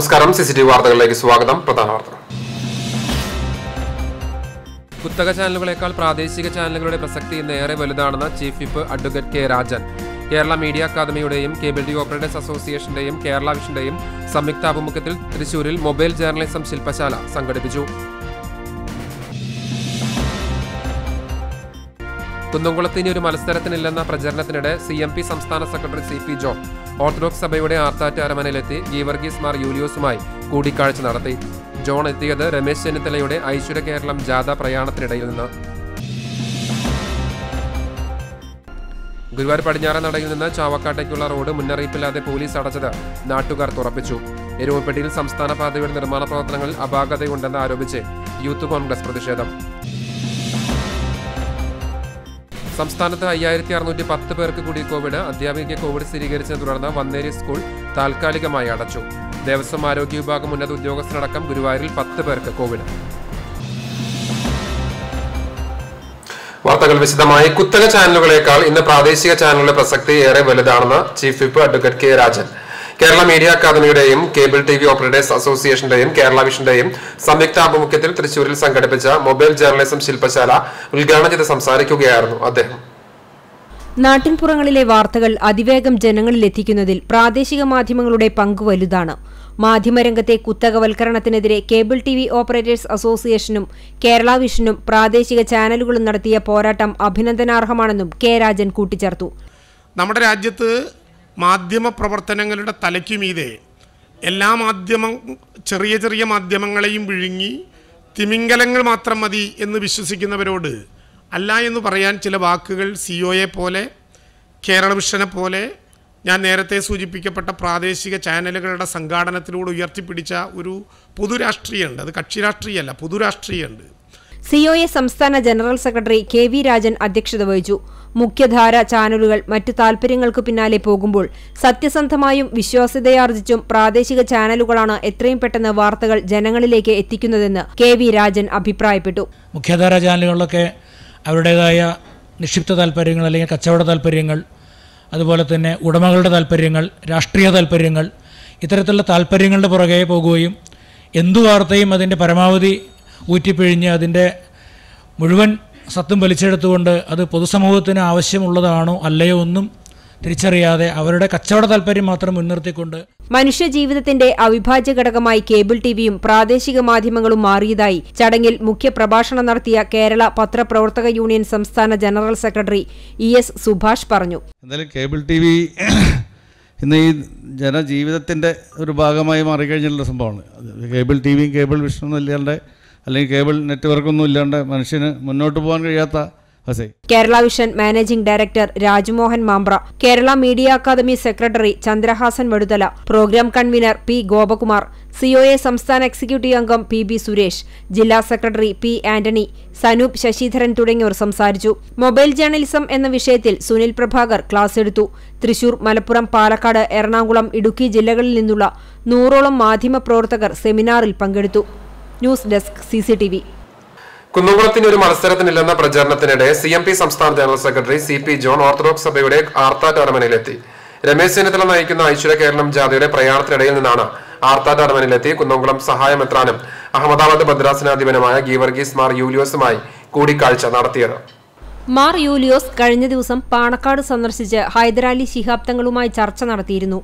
നമസ്കാരം. C C T വാർത്തകളിലേക്ക് സ്വാഗതം. പ്രധാന വാർത്തകൾ. കുത്തക ചാനലുകളെക്കാൾ പ്രാദേശിക ചാനലുകളുടെ പ്രസക്തി ഇന്ന് ഏറെ വലുതാണെന്ന് chief whip advocate K Rajan. Kerala media അക്കാദമിയുടെയും cable T operators അസോസിയേഷന്റെയും കേരള വിഷന്റെയും സംയുക്താഭിമുഖ്യത്തിൽ തൃശൂരിൽ മൊബൈൽ ജേർണലിസം ശില്പശാല സംഘടിപ്പിച്ചു. കുന്നംകുളത്ത് ഇനി ഒരു മത്സരത്തിനില്ലെന്ന പ്രചരണത്തിനിടെ സി എം പി സംസ്ഥാന secretary C P John orthodox സഭയുടെ ആർത്താറ്റ് അരമനയിലെത്തി ഗീവർഗീസ് മാർ യൂലിയോസുമായി കൂടിക്കാഴ്ച നടത്തി. ജോൺ എത്തിയത് രമേശ് ചെന്നിത്തലയുടെ ഐശ്വര്യ കേരളം ജാഥ പ്രയാണത്തിനിടയിൽ നിന്ന്. ഗുരുവായൂർ പടിഞ്ഞാറൻ നടയിൽ നിന്ന് ചാവക്കാട്ടേക്കുള്ള റോഡ് മുന്നറിയിപ്പില്ലാതെ പോലീസ് അടച്ചത് നാട്ടുകാർ തുറപ്പിച്ചു. എരുമപ്പെട്ടിയിൽ സംസ്ഥാന പാതയുടെ നിർമ്മാണ പ്രവർത്തനങ്ങളിൽ അപാകതയുണ്ടെന്ന് ആരോപിച്ച് യൂത്ത് കോൺഗ്രസ് പ്രതിഷേധം. സംസ്ഥാനത്ത് അയ്യായിരത്തി അറുന്നൂറ്റി പത്ത് പേർക്ക് കൂടി കോവിഡ് അധ്യാപികയ്ക്ക് കോവിഡ് സ്ഥിരീകരിച്ചതിനെ തുടർന്ന് വന്നേരി സ്കൂൾ താൽക്കാലികമായി അടച്ചു. ദേവസ്വം ആരോഗ്യ വിഭാഗം ഉന്നത ഉദ്യോഗസ്ഥരടക്കം ഗുരുവായൂരിൽ പത്ത് പേർക്ക് കോവിഡ്. വാർത്തകൾ വിശദമായി. കുത്തക ചാനലുകളേക്കാൾ ഇന്ന് പ്രാദേശിക ചാനലുകളുടെ പ്രസക്തി ഏറെ വലുതാണെന്ന് chief whip advocate K Rajan. Kerala media അക്കാദമിയുടെയും cable T V operators അസോസിയേഷന്റെയും കേരള വിഷന്റെയും സംയുക്ത ആഭിമുഖ്യത്തിൽ തൃശൂരിൽ സംഘടിപ്പിച്ച മൊബൈൽ ജേർണലിസം ശില്പശാല ഉദ്ഘാടനം ചെയ്ത് സംസാരിക്കുകയായിരുന്നു അദ്ദേഹം. നാട്ടിൻപുറങ്ങളിലെ വാർത്തകൾ അതിവേഗം ജനങ്ങളിൽ എത്തിക്കുന്നതിൽ പ്രാദേശിക മാധ്യമങ്ങളുടെ പങ്ക് വലുതാണ്. മാധ്യമരംഗത്തെ കുത്തകവൽക്കരണത്തിനെതിരെ കേബിൾ ടി വി ഓപ്പറേറ്റേഴ്സ് അസോസിയേഷനും കേരള വിഷനും പ്രാദേശിക ചാനലുകളും നടത്തിയ പോരാട്ടം അഭിനന്ദനാർഹമാണെന്നും കെ രാജൻ കൂട്ടിച്ചേർത്തു. നമ്മുടെ രാജ്യത്ത് മാധ്യമ പ്രവർത്തനങ്ങളുടെ തലയ്ക്കുമീതെ എല്ലാ മാധ്യമം ചെറിയ ചെറിയ മാധ്യമങ്ങളെയും വിഴുങ്ങി തിമിംഗലങ്ങൾ മാത്രം മതി എന്ന് വിശ്വസിക്കുന്നവരോട് അല്ല എന്ന് പറയാൻ ചില വാക്കുകൾ സി ഒയെ പോലെ കേരള വിഷനെ പോലെ ഞാൻ നേരത്തെ സൂചിപ്പിക്കപ്പെട്ട പ്രാദേശിക ചാനലുകളുടെ സംഘാടനത്തിലൂടെ ഉയർത്തിപ്പിടിച്ച ഒരു പൊതുരാഷ്ട്രീയമുണ്ട്. അത് കക്ഷി രാഷ്ട്രീയമല്ല പൊതുരാഷ്ട്രീയമുണ്ട്. സിഒഎ സംസ്ഥാന general secretary K V Rajan അധ്യക്ഷത വഹിച്ചു. മുഖ്യധാര ചാനലുകൾ മറ്റു താൽപര്യങ്ങൾക്ക് പിന്നാലെ പോകുമ്പോൾ സത്യസന്ധമായും വിശ്വാസ്യതയാർജിച്ചും പ്രാദേശിക ചാനലുകളാണ് എത്രയും പെട്ടെന്ന് വാർത്തകൾ ജനങ്ങളിലേക്ക് എത്തിക്കുന്നതെന്ന് കെ വി രാജൻ അഭിപ്രായപ്പെട്ടു. മുഖ്യധാര ചാനലുകളിലൊക്കെ അവരുടേതായ നിക്ഷിപ്ത താല്പര്യങ്ങൾ അല്ലെങ്കിൽ കച്ചവട താല്പര്യങ്ങൾ അതുപോലെ തന്നെ ഉടമകളുടെ താല്പര്യങ്ങൾ രാഷ്ട്രീയ താല്പര്യങ്ങൾ ഇത്തരത്തിലുള്ള താല്പര്യങ്ങളുടെ പുറകെ പോകുകയും എന്തു വാർത്തയും അതിന്റെ പരമാവധി ഊറ്റിപ്പിഴിഞ്ഞ് അതിന്റെ മുഴുവൻ സത്തും വലിച്ചെടുത്തുകൊണ്ട് അത് പൊതുസമൂഹത്തിന് ആവശ്യമുള്ളതാണോ അല്ലയോ ഒന്നും തിരിച്ചറിയാതെ അവരുടെ കച്ചവട താല്പര്യം മാത്രം മുൻനിർത്തിക്കൊണ്ട് മനുഷ്യ ജീവിതത്തിന്റെ അവിഭാജ്യ ഘടകമായി കേബിൾ ടിവിയും പ്രാദേശിക മാധ്യമങ്ങളും മാറിയതായി ചടങ്ങിൽ മുഖ്യപ്രഭാഷണം നടത്തിയ കേരള പത്രപ്രവർത്തക യൂണിയൻ സംസ്ഥാന general secretary E S Subhash പറഞ്ഞു. എന്തായാലും കേബിൾ ടി വി ഇന്ന് ഈ ജനജീവിതത്തിന്റെ ഒരു ഭാഗമായി മാറിക്കഴിഞ്ഞിട്ടുള്ള സംഭവമാണ്. കേബിൾ ടി വിയും കേബിൾ വിഷ്ണു ഇല്ലാണ്ട് അല്ലെങ്കിൽ കേബിൾ നെറ്റ്വർക്കൊന്നും ഇല്ലാണ്ട് മനുഷ്യന് മുന്നോട്ട് പോകാൻ കഴിയാത്ത Kerala Vision managing director Rajmohan Mambra Kerala media academy secretary Chandrahasan Vaduthala programme convener P Gopakumar COA സംസ്ഥാന എക്സിക്യൂട്ടീവ് അംഗം പി ബി സുരേഷ് ജില്ലാ secretary P Antony Sanoop Sasidharan തുടങ്ങിയവർ സംസാരിച്ചു. മൊബൈൽ ജേർണലിസം എന്ന വിഷയത്തിൽ സുനിൽ പ്രഭാകർ ക്ലാസ് എടുത്തു. തൃശൂർ മലപ്പുറം പാലക്കാട് എറണാകുളം ഇടുക്കി ജില്ലകളിൽ നിന്നുള്ള നൂറോളം മാധ്യമപ്രവർത്തകർ സെമിനാറിൽ പങ്കെടുത്തു. ന്യൂസ് ഡെസ്ക് സിസിടിവി കുന്നംകുളത്തിന് ഒരു മത്സരത്തിനില്ലെന്ന പ്രചരണത്തിനിടെ സി എം പി സംസ്ഥാന general secretary C P John orthodox സഭയുടെ ആർത്താറ്റ് അരമനയിലെത്തി രമേശ് ചെന്നിത്തല നയിക്കുന്ന ഐശ്വര്യ കേരളം ജാഥയുടെ പ്രയാണത്തിനിടയിൽ നിന്നാണ് ആർത്താറ്റ് അരമനയിലെത്തി കുന്നംകുളം സഹായമെത്രാനും അഹമ്മദാബാദ് ഭദ്രാസനാധിപനുമായ ഗീവർഗീസ് മാർ യൂലിയോസുമായി കൂടിക്കാഴ്ച നടത്തിയത്. മാർ യൂലിയോസ് കഴിഞ്ഞ ദിവസം പാണക്കാട് സന്ദർശിച്ച് ഹൈദരാലി ശിഹാബ്ദങ്ങളുമായി ചർച്ച നടത്തിയിരുന്നു.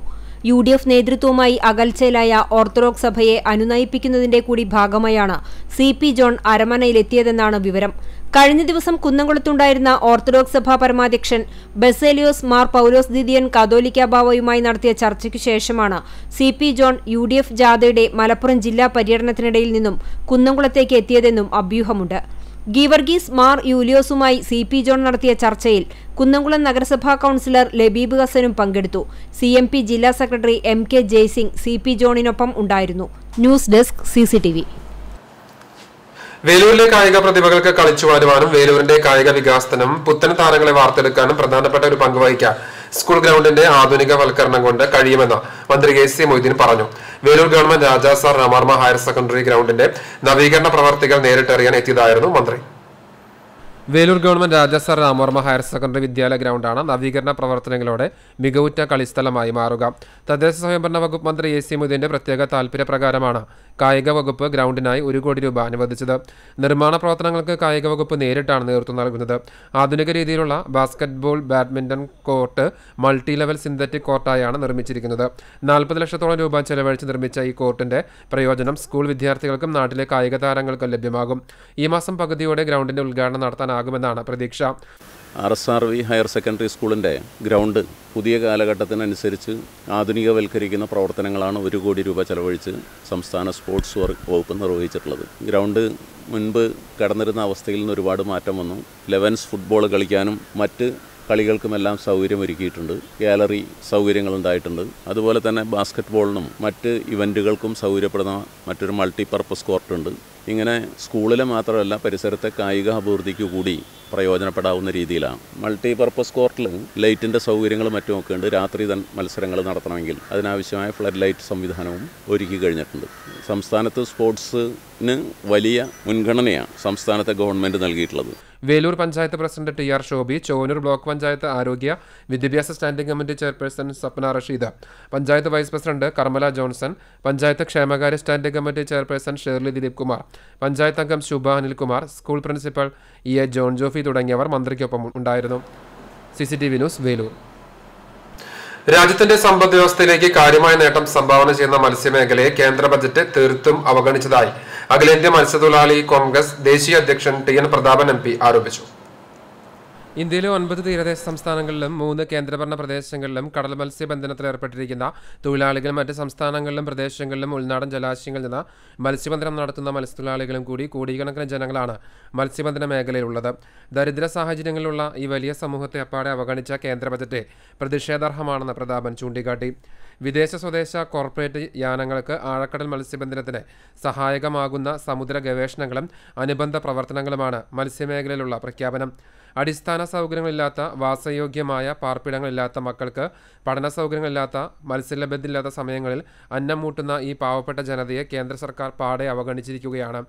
യു ഡി എഫ് നേതൃത്വവുമായി അകൽച്ചയിലായ ഓർത്തഡോക്സ് സഭയെ അനുനയിപ്പിക്കുന്നതിന്റെ കൂടി ഭാഗമായാണ് സി പി ജോൺ അരമനയിലെത്തിയതെന്നാണ് വിവരം. കഴിഞ്ഞ ദിവസം കുന്നംകുളത്തുണ്ടായിരുന്ന ഓർത്തഡോക്സ് സഭാ പരമാധ്യക്ഷൻ ബെസേലിയോസ് മാർ പൌലോസ് ദിദിയൻ കാതോലിക്ക ബാവയുമായി നടത്തിയ ചർച്ചയ്ക്കു ശേഷമാണ് C P John U D F ജാഥയുടെ മലപ്പുറം ജില്ലാ പര്യടനത്തിനിടയിൽ നിന്നും കുന്നംകുളത്തേക്ക് എത്തിയതെന്നും അഭ്യൂഹമുണ്ട്. ഗീവർഗീസ് മാർ യൂലിയോസുമായി സി പി ജോൺ നടത്തിയ ചർച്ചയിൽ കുന്നംകുളം നഗരസഭാ കൌൺസിലർ ലബീബ് ഹസനും പങ്കെടുത്തു. സി എം പി ജില്ലാ secretary M K Jaisingh C P ജോണിനൊപ്പം ഉണ്ടായിരുന്നു. News desk C C T V. വേലൂരിലെ കായിക പ്രതിഭകൾക്ക് കളിച്ചു വളരുവാനും വേലൂരിന്റെ കായിക വികാസത്തിനും പുത്തൻ താരങ്ങളെ വാർത്തെടുക്കാനും പ്രധാനപ്പെട്ട ഒരു പങ്ക് വഹിക്കാൻ സ്കൂൾ ഗ്രൗണ്ടിന്റെ ആധുനികവൽക്കരണം കൊണ്ട് കഴിയുമെന്ന് മന്ത്രി കെ സി മൊയ്തീൻ പറഞ്ഞു. Veloor government Rajasar Ramavarma higher secondary ഗ്രൗണ്ടിന്റെ നവീകരണ പ്രവർത്തികൾ നേരിട്ടറിയാൻ എത്തിയതായിരുന്നു മന്ത്രി. Veloor government Rajasar Ramavarma higher secondary വിദ്യാലയ ഗ്രൗണ്ടാണ് നവീകരണ പ്രവർത്തനങ്ങളോടെ മികവുറ്റ കളിസ്ഥലമായി മാറുക. തദ്ദേശ സ്വയംഭരണ വകുപ്പ് മന്ത്രി എ സി മുദീന്റെ പ്രത്യേക താൽപര്യപ്രകാരമാണ് കായിക വകുപ്പ് ഗ്രൗണ്ടിനായി ഒരു കോടി രൂപ അനുവദിച്ചത്. നിർമ്മാണ പ്രവർത്തനങ്ങൾക്ക് കായിക വകുപ്പ് നേരിട്ടാണ് നേതൃത്വം നൽകുന്നത്. ആധുനിക രീതിയിലുള്ള basketball badminton court multi level synthetic കോർട്ടായാണ് നിർമ്മിച്ചിരിക്കുന്നത്. നാൽപ്പത് ലക്ഷത്തോളം രൂപ ചെലവഴിച്ച് നിർമ്മിച്ച ഈ കോർട്ടിന്റെ പ്രയോജനം സ്കൂൾ വിദ്യാർത്ഥികൾക്കും നാട്ടിലെ കായിക താരങ്ങൾക്കും ലഭ്യമാകും. ഈ മാസം പകുതിയോടെ ഗ്രൗണ്ടിന്റെ ഉദ്ഘാടനം നടത്താനാകുമെന്നാണ് പ്രതീക്ഷ. R S R V higher secondary സ്കൂളിന്റെ ഗ്രൗണ്ട് പുതിയ കാലഘട്ടത്തിനനുസരിച്ച് ആധുനികവൽക്കരിക്കുന്ന പ്രവർത്തനങ്ങളാണ് ഒരു കോടി രൂപ ചെലവഴിച്ച് സംസ്ഥാന സ്പോർട്സ് വർക്ക് വകുപ്പ് നിർവഹിച്ചിട്ടുള്ളത്. ഗ്രൗണ്ട് മുൻപ് കടന്നിരുന്ന അവസ്ഥയിൽ നിന്ന് ഒരുപാട് മാറ്റം വന്നു. ലെവൻസ് ഫുട്ബോൾ കളിക്കാനും മറ്റ് കളികൾക്കുമെല്ലാം സൗകര്യം ഒരുക്കിയിട്ടുണ്ട് ഗാലറി സൗകര്യങ്ങളുണ്ടായിട്ടുണ്ട്. അതുപോലെ തന്നെ ബാസ്ക്കറ്റ് ബോളിനും മറ്റ് ഇവന്റുകൾക്കും സൗകര്യപ്പെടുന്ന മറ്റൊരു മൾട്ടിപർപ്പസ് കോർട്ടുണ്ട്. ഇങ്ങനെ സ്കൂളിലെ മാത്രമല്ല പരിസരത്തെ കായിക അഭിവൃദ്ധിക്ക് കൂടി പ്രയോജനപ്പെടാവുന്ന രീതിയിലാണ്. മൾട്ടിപർപ്പസ് കോർട്ടിൽ ലൈറ്റിന്റെ സൗകര്യങ്ങളും മറ്റുമൊക്കെ ഉണ്ട് രാത്രി തൻ മത്സരങ്ങൾ നടത്തണമെങ്കിൽ അതിനാവശ്യമായ ഫ്ലഡ് ലൈറ്റ് സംവിധാനവും ഒരുക്കി കഴിഞ്ഞിട്ടുണ്ട്. സംസ്ഥാനത്ത് സ്പോർട്സിന് വലിയ മുൻഗണനയാണ് സംസ്ഥാനത്തെ ഗവൺമെന്റ് നൽകിയിട്ടുള്ളത്. Veloor panchayat president T R Shobi Chonoor block panchayat ആരോഗ്യ വിദ്യാഭ്യാസ standing committee chairperson Sapna Rasheed panchayat vice president Karmala Johnson panchayat ക്ഷേമകാര്യ standing committee chairperson Shirley Dileep Kumar panchayat അംഗം Shubha Anilkumar school principal E A John Joffy തുടങ്ങിയവർ മന്ത്രിക്കൊപ്പം ഉണ്ടായിരുന്നു. C C T V news Veloor. രാജ്യത്തിന്റെ സമ്പദ് വ്യവസ്ഥയിലേക്ക് കാര്യമായ നേട്ടം സംഭാവന ചെയ്യുന്ന മത്സ്യമേഖലയെ കേന്ദ്ര ബജറ്റ് തീർത്തും അവഗണിച്ചതായി. അഖിലേന്ത്യാ മത്സ്യത്തൊഴിലാളി കോൺഗ്രസ് ദേശീയ അധ്യക്ഷൻ ടി എൻ പ്രതാപൻ എം ആരോപിച്ചു. ഇന്ത്യയിലെ ഒൻപത് തീരദേശ സംസ്ഥാനങ്ങളിലും മൂന്ന് കേന്ദ്രഭരണ പ്രദേശങ്ങളിലും കടൽ മത്സ്യബന്ധനത്തിൽ ഏർപ്പെട്ടിരിക്കുന്ന തൊഴിലാളികൾ മറ്റ് സംസ്ഥാനങ്ങളിലും പ്രദേശങ്ങളിലും ഉൾനാടൻ ജലാശയങ്ങളിൽ നിന്ന് മത്സ്യബന്ധനം നടത്തുന്ന മത്സ്യത്തൊഴിലാളികളും കൂടി കോടിക്കണക്കിന് ജനങ്ങളാണ് മത്സ്യബന്ധന മേഖലയിലുള്ളത്. ദരിദ്ര സാഹചര്യങ്ങളിലുള്ള ഈ വലിയ സമൂഹത്തെ അപ്പാടെ അവഗണിച്ച കേന്ദ്ര ബജറ്റ് പ്രതിഷേധാർഹമാണെന്ന് പ്രതാപൻ ചൂണ്ടിക്കാട്ടി. വിദേശ സ്വദേശ കോർപ്പറേറ്റ് യാനങ്ങൾക്ക് ആഴക്കടൽ മത്സ്യബന്ധനത്തിന് സഹായകമാകുന്ന സമുദ്ര ഗവേഷണങ്ങളും അനുബന്ധ പ്രവർത്തനങ്ങളുമാണ് മത്സ്യമേഖലയിലുള്ള പ്രഖ്യാപനം. അടിസ്ഥാന സൗകര്യങ്ങളില്ലാത്ത വാസയോഗ്യമായ പാർപ്പിടങ്ങളില്ലാത്ത മക്കൾക്ക് പഠന സൗകര്യങ്ങളില്ലാത്ത മത്സ്യലഭ്യതയില്ലാത്ത സമയങ്ങളിൽ അന്നം മൂട്ടുന്ന ഈ പാവപ്പെട്ട ജനതയെ കേന്ദ്ര സർക്കാർ പാടെ അവഗണിച്ചിരിക്കുകയാണ്.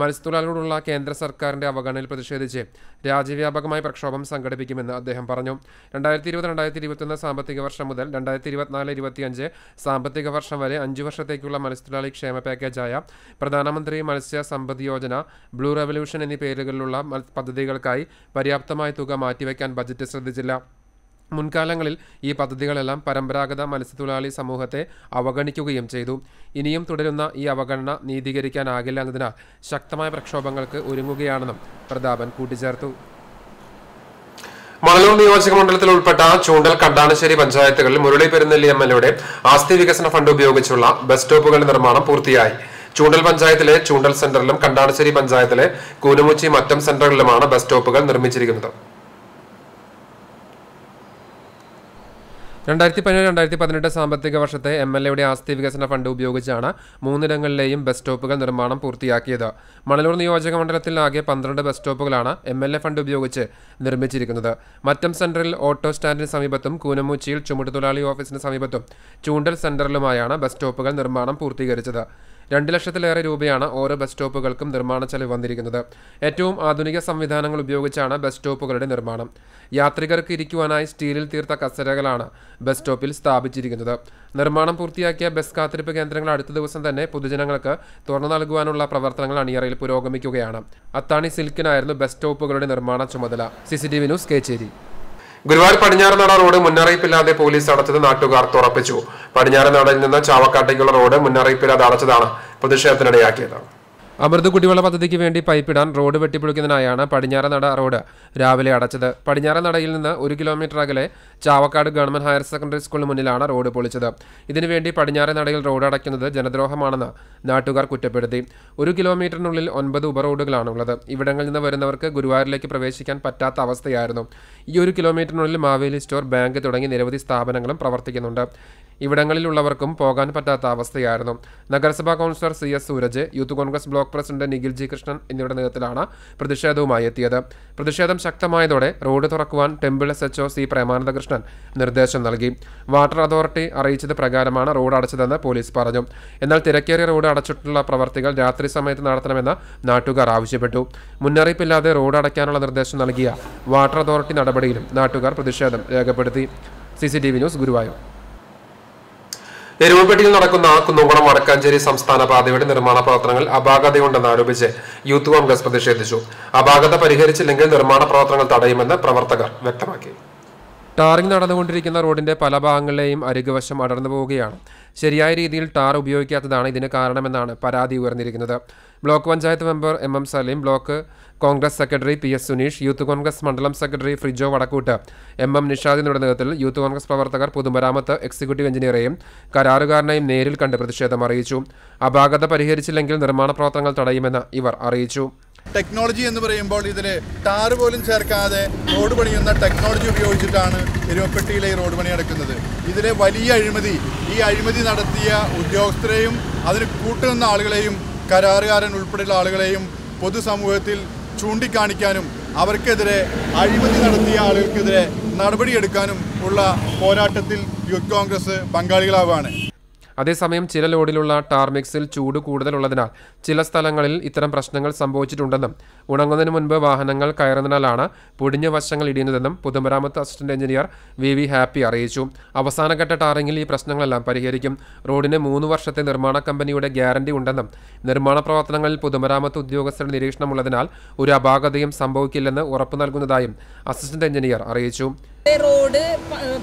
മത്സ്യത്തൊഴിലാളികളോടുള്ള കേന്ദ്ര സർക്കാരിന്റെ അവഗണനയിൽ പ്രതിഷേധിച്ച് രാജ്യവ്യാപകമായി പ്രക്ഷോഭം സംഘടിപ്പിക്കുമെന്ന് അദ്ദേഹം പറഞ്ഞു. രണ്ടായിരത്തി ഇരുപത് രണ്ടായിരത്തി ഇരുപത്തൊന്ന് സാമ്പത്തിക വർഷം മുതൽ രണ്ടായിരത്തി ഇരുപത്തിനാല് ഇരുപത്തിയഞ്ച് സാമ്പത്തിക വർഷം വരെ അഞ്ചു വർഷത്തേക്കുള്ള മത്സ്യത്തൊഴിലാളി ക്ഷേമ പാക്കേജായ പ്രധാനമന്ത്രി മത്സ്യ സമ്പദ് യോജന ബ്ലൂ റെവല്യൂഷൻ എന്നീ പേരുകളിലുള്ള പദ്ധതികൾക്കായി പര്യാപ്തമായ തുക മാറ്റിവെക്കാൻ ബജറ്റ് ശ്രദ്ധിച്ചില്ല. മുൻകാലങ്ങളിൽ ഈ പദ്ധതികളെല്ലാം പരമ്പരാഗത മത്സ്യത്തൊഴിലാളി സമൂഹത്തെ അവഗണിക്കുകയും ചെയ്തു. ഇനിയും തുടരുന്ന ഈ അവഗണന നീതീകരിക്കാനാകില്ല എന്നതിനാൽ ശക്തമായ പ്രക്ഷോഭങ്ങൾക്ക് ഒരുങ്ങുകയാണെന്നും പ്രതാപൻ കൂട്ടിച്ചേർത്തു. മണലൂർ നിയോജക മണ്ഡലത്തിൽ ഉൾപ്പെട്ട ചൂണ്ടൽ കണ്ടാനശ്ശേരി പഞ്ചായത്തുകളിൽ മുരളി പെരുന്നെല്ലി എം എൽ എയുടെ ആസ്തി വികസന ഫണ്ട് ഉപയോഗിച്ചുള്ള ബസ് സ്റ്റോപ്പുകളുടെ നിർമ്മാണം പൂർത്തിയായി. ചൂണ്ടൽ പഞ്ചായത്തിലെ ചൂണ്ടൽ സെന്ററിലും കണ്ടാനശ്ശേരി പഞ്ചായത്തിലെ കൂനമുച്ചി മറ്റം സെന്ററുകളിലുമാണ് ബസ് സ്റ്റോപ്പുകൾ നിർമ്മിച്ചിരിക്കുന്നത്. രണ്ടായിരത്തി പതിനേഴ് രണ്ടായിരത്തി പതിനെട്ട് സാമ്പത്തിക വർഷത്തെ എം എൽ എയുടെ ആസ്തി വികസന ഫണ്ട് ഉപയോഗിച്ചാണ് മൂന്നിടങ്ങളിലെയും ബസ് സ്റ്റോപ്പുകൾ നിർമ്മാണം പൂർത്തിയാക്കിയത്. മണലൂർ നിയോജക മണ്ഡലത്തിൽ ആകെ പന്ത്രണ്ട് ബസ് സ്റ്റോപ്പുകളാണ് എം എൽ എ ഫണ്ട് ഉപയോഗിച്ച് നിർമ്മിച്ചിരിക്കുന്നത്. മറ്റം സെന്ററിൽ ഓട്ടോ സ്റ്റാൻഡിന് സമീപത്തും കൂനമൂച്ചിയിൽ ചുമട്ടുതൊഴിലാളി ഓഫീസിന് സമീപത്തും ചൂണ്ടൽ സെന്ററിലുമായാണ് ബസ് സ്റ്റോപ്പുകൾ നിർമ്മാണം പൂർത്തീകരിച്ചത്. രണ്ട് ലക്ഷത്തിലേറെ രൂപയാണ് ഓരോ ബസ് സ്റ്റോപ്പുകൾക്കും നിർമ്മാണ ചെലവ് വന്നിരിക്കുന്നത്. ഏറ്റവും ആധുനിക സംവിധാനങ്ങൾ ഉപയോഗിച്ചാണ് ബസ് സ്റ്റോപ്പുകളുടെ നിർമ്മാണം. യാത്രികർക്ക് ഇരിക്കുവാനായി സ്റ്റീലിൽ തീർത്ത കസേരകളാണ് ബസ് സ്റ്റോപ്പിൽ സ്ഥാപിച്ചിരിക്കുന്നത്. നിർമ്മാണം പൂർത്തിയാക്കിയ ബസ് കാത്തിരിപ്പ് കേന്ദ്രങ്ങൾ അടുത്ത ദിവസം തന്നെ പൊതുജനങ്ങൾക്ക് തുറന്നു നൽകുവാനുള്ള പ്രവർത്തനങ്ങൾ അണിയറയിൽ പുരോഗമിക്കുകയാണ്. അത്താണി സിൽക്കിനായിരുന്നു ബസ് സ്റ്റോപ്പുകളുടെ നിർമ്മാണ ചുമതല. C news Kechery. ഗുരുവായൂർ പടിഞ്ഞാറനട റോഡ് മുന്നറിയിപ്പില്ലാതെ പോലീസ് അടച്ചത് നാട്ടുകാർ തുറപ്പിച്ചു. പടിഞ്ഞാറനടയിൽ നിന്ന് ചാവക്കാട്ടേക്കുള്ള റോഡ് മുന്നറിയിപ്പില്ലാതെ അടച്ചതാണ് പ്രതിഷേധത്തിനിടയാക്കിയത്. അമൃത് കുടിവെള്ള പദ്ധതിക്ക് വേണ്ടി പൈപ്പിടാൻ റോഡ് വെട്ടിപ്പൊളിക്കുന്നതിനായാണ് പടിഞ്ഞാറനട റോഡ് രാവിലെ അടച്ചത്. പടിഞ്ഞാറനടയിൽ നിന്ന് ഒരു കിലോമീറ്റർ അകലെ ചാവക്കാട് ഗവൺമെന്റ് ഹയർ സെക്കൻഡറി സ്കൂളിന് മുന്നിലാണ് റോഡ് പൊളിച്ചത്. ഇതിനുവേണ്ടി പടിഞ്ഞാറനടയിൽ റോഡ് അടയ്ക്കുന്നത് ജനദ്രോഹമാണെന്ന് നാട്ടുകാർ കുറ്റപ്പെടുത്തി. ഒരു കിലോമീറ്ററിനുള്ളിൽ ഒൻപത് ഉപറോഡുകളാണുള്ളത്. ഇവിടങ്ങളിൽ നിന്ന് വരുന്നവർക്ക് ഗുരുവായൂരിലേക്ക് പ്രവേശിക്കാൻ പറ്റാത്ത അവസ്ഥയായിരുന്നു. ഈ ഒരു കിലോമീറ്ററിനുള്ളിൽ മാവേലി സ്റ്റോർ ബാങ്ക് തുടങ്ങി നിരവധി സ്ഥാപനങ്ങളും പ്രവർത്തിക്കുന്നുണ്ട്. ഇവിടങ്ങളിലുള്ളവർക്കും പോകാൻ പറ്റാത്ത അവസ്ഥയായിരുന്നു. നഗരസഭാ councillor C S Sooraj youth Congress block president Nikhil G Krishnan എന്നിവരുടെ നേതൃത്വത്തിലാണ് പ്രതിഷേധവുമായി എത്തിയത്. പ്രതിഷേധം ശക്തമായതോടെ road തുറക്കുവാൻ temple S H O C Premanandakrishnan നിർദ്ദേശം നൽകി. വാട്ടർ അതോറിറ്റി അറിയിച്ചത് പ്രകാരമാണ് റോഡ് അടച്ചതെന്ന് പോലീസ് പറഞ്ഞു. എന്നാൽ തിരക്കേറിയ റോഡ് അടച്ചിട്ടുള്ള പ്രവർത്തികൾ രാത്രി സമയത്ത് നടത്തണമെന്ന് നാട്ടുകാർ ആവശ്യപ്പെട്ടു. മുന്നറിയിപ്പില്ലാതെ റോഡ് അടയ്ക്കാനുള്ള നിർദ്ദേശം നൽകിയ വാട്ടർ അതോറിറ്റി നടപടിയിലും നാട്ടുകാർ പ്രതിഷേധം രേഖപ്പെടുത്തി. C news Guruvayur. എരുമപ്പെട്ടിയിൽ നടക്കുന്ന കുന്നുംകുളം വടക്കാഞ്ചേരി സംസ്ഥാന പാതയുടെ നിർമ്മാണ പ്രവർത്തനങ്ങൾ അപാകതയുണ്ടെന്ന് ആരോപിച്ച് യൂത്ത് കോൺഗ്രസ് പ്രതിഷേധിച്ചു. അപാകത പരിഹരിച്ചില്ലെങ്കിൽ നിർമ്മാണ പ്രവർത്തനങ്ങൾ തടയുമെന്ന് പ്രവർത്തകർ വ്യക്തമാക്കി. ടാറിംഗ് നടന്നുകൊണ്ടിരിക്കുന്ന റോഡിന്റെ പല ഭാഗങ്ങളിലെയും അരികുവശം അടർന്നു പോവുകയാണ്. ശരിയായ രീതിയിൽ ടാർ ഉപയോഗിക്കാത്തതാണ് ഇതിന് കാരണമെന്നാണ് പരാതി ഉയർന്നിരിക്കുന്നത്. Block panchayat member M M Saleem block Congress secretary P S Suneesh youth Congress മണ്ഡലം secretary Frijo Vadakkoot. M M Nishad എന്നിവരുടെ നേതൃത്വത്തിൽ യൂത്ത് കോൺഗ്രസ് പ്രവർത്തകർ പൊതുമരാമത്ത് എക്സിക്യൂട്ടീവ് എഞ്ചിനീയറെയും കരാറുകാരനെയും നേരിൽ കണ്ട് പ്രതിഷേധം അറിയിച്ചു. അപാകത പരിഹരിച്ചില്ലെങ്കിൽ നിർമ്മാണ പ്രവർത്തനങ്ങൾ തടയുമെന്ന് ഇവർ അറിയിച്ചു. ടെക്നോളജി എന്ന് പറയുമ്പോൾ ഇതിൽ ടാറ് പോലും ചേർക്കാതെ റോഡ് പണിയുന്ന ടെക്നോളജി ഉപയോഗിച്ചിട്ടാണ് എരുമപ്പെട്ടിയിലെ റോഡ് പണി നടക്കുന്നത്. ഇതിലെ വലിയ അഴിമതി ഈ അഴിമതി നടത്തിയ ഉദ്യോഗസ്ഥരെയും അതിന് കൂട്ടുനിന്ന ആളുകളെയും കരാറുകാരൻ ഉൾപ്പെടെയുള്ള ആളുകളെയും പൊതുസമൂഹത്തിൽ ചൂണ്ടിക്കാണിക്കാനും അവർക്കെതിരെ അഴിമതി നടത്തിയ ആളുകൾക്കെതിരെ നടപടിയെടുക്കാനും ഉള്ള പോരാട്ടത്തിൽ യൂത്ത് കോൺഗ്രസ് പങ്കാളികളാവുകയാണ്. അതേസമയം ചില ലോഡിലുള്ള ടാർമിക്സിൽ ചൂട് കൂടുതലുള്ളതിനാൽ ചില സ്ഥലങ്ങളിൽ ഇത്തരം പ്രശ്നങ്ങൾ സംഭവിച്ചിട്ടുണ്ടെന്നും ഉണങ്ങുന്നതിന് മുൻപ് വാഹനങ്ങൾ കയറുന്നതിനാലാണ് പൊടിഞ്ഞ വശങ്ങൾ ഇടിയുന്നതെന്നും പൊതുമരാമത്ത് assistant engineer V V Happy അറിയിച്ചു. അവസാനഘട്ട ടാറിങ്ങിൽ ഈ പ്രശ്നങ്ങളെല്ലാം പരിഹരിക്കും. റോഡിന് മൂന്ന് വർഷത്തെ നിർമ്മാണ കമ്പനിയുടെ ഗ്യാരണ്ടി ഉണ്ടെന്നും നിർമ്മാണ പ്രവർത്തനങ്ങളിൽ പൊതുമരാമത്ത് ഉദ്യോഗസ്ഥരുടെ നിരീക്ഷണമുള്ളതിനാൽ ഒരു അപാകതയും സംഭവിക്കില്ലെന്ന് ഉറപ്പു നൽകുന്നതായും അസിസ്റ്റന്റ് എഞ്ചിനീയർ അറിയിച്ചു. റോഡ്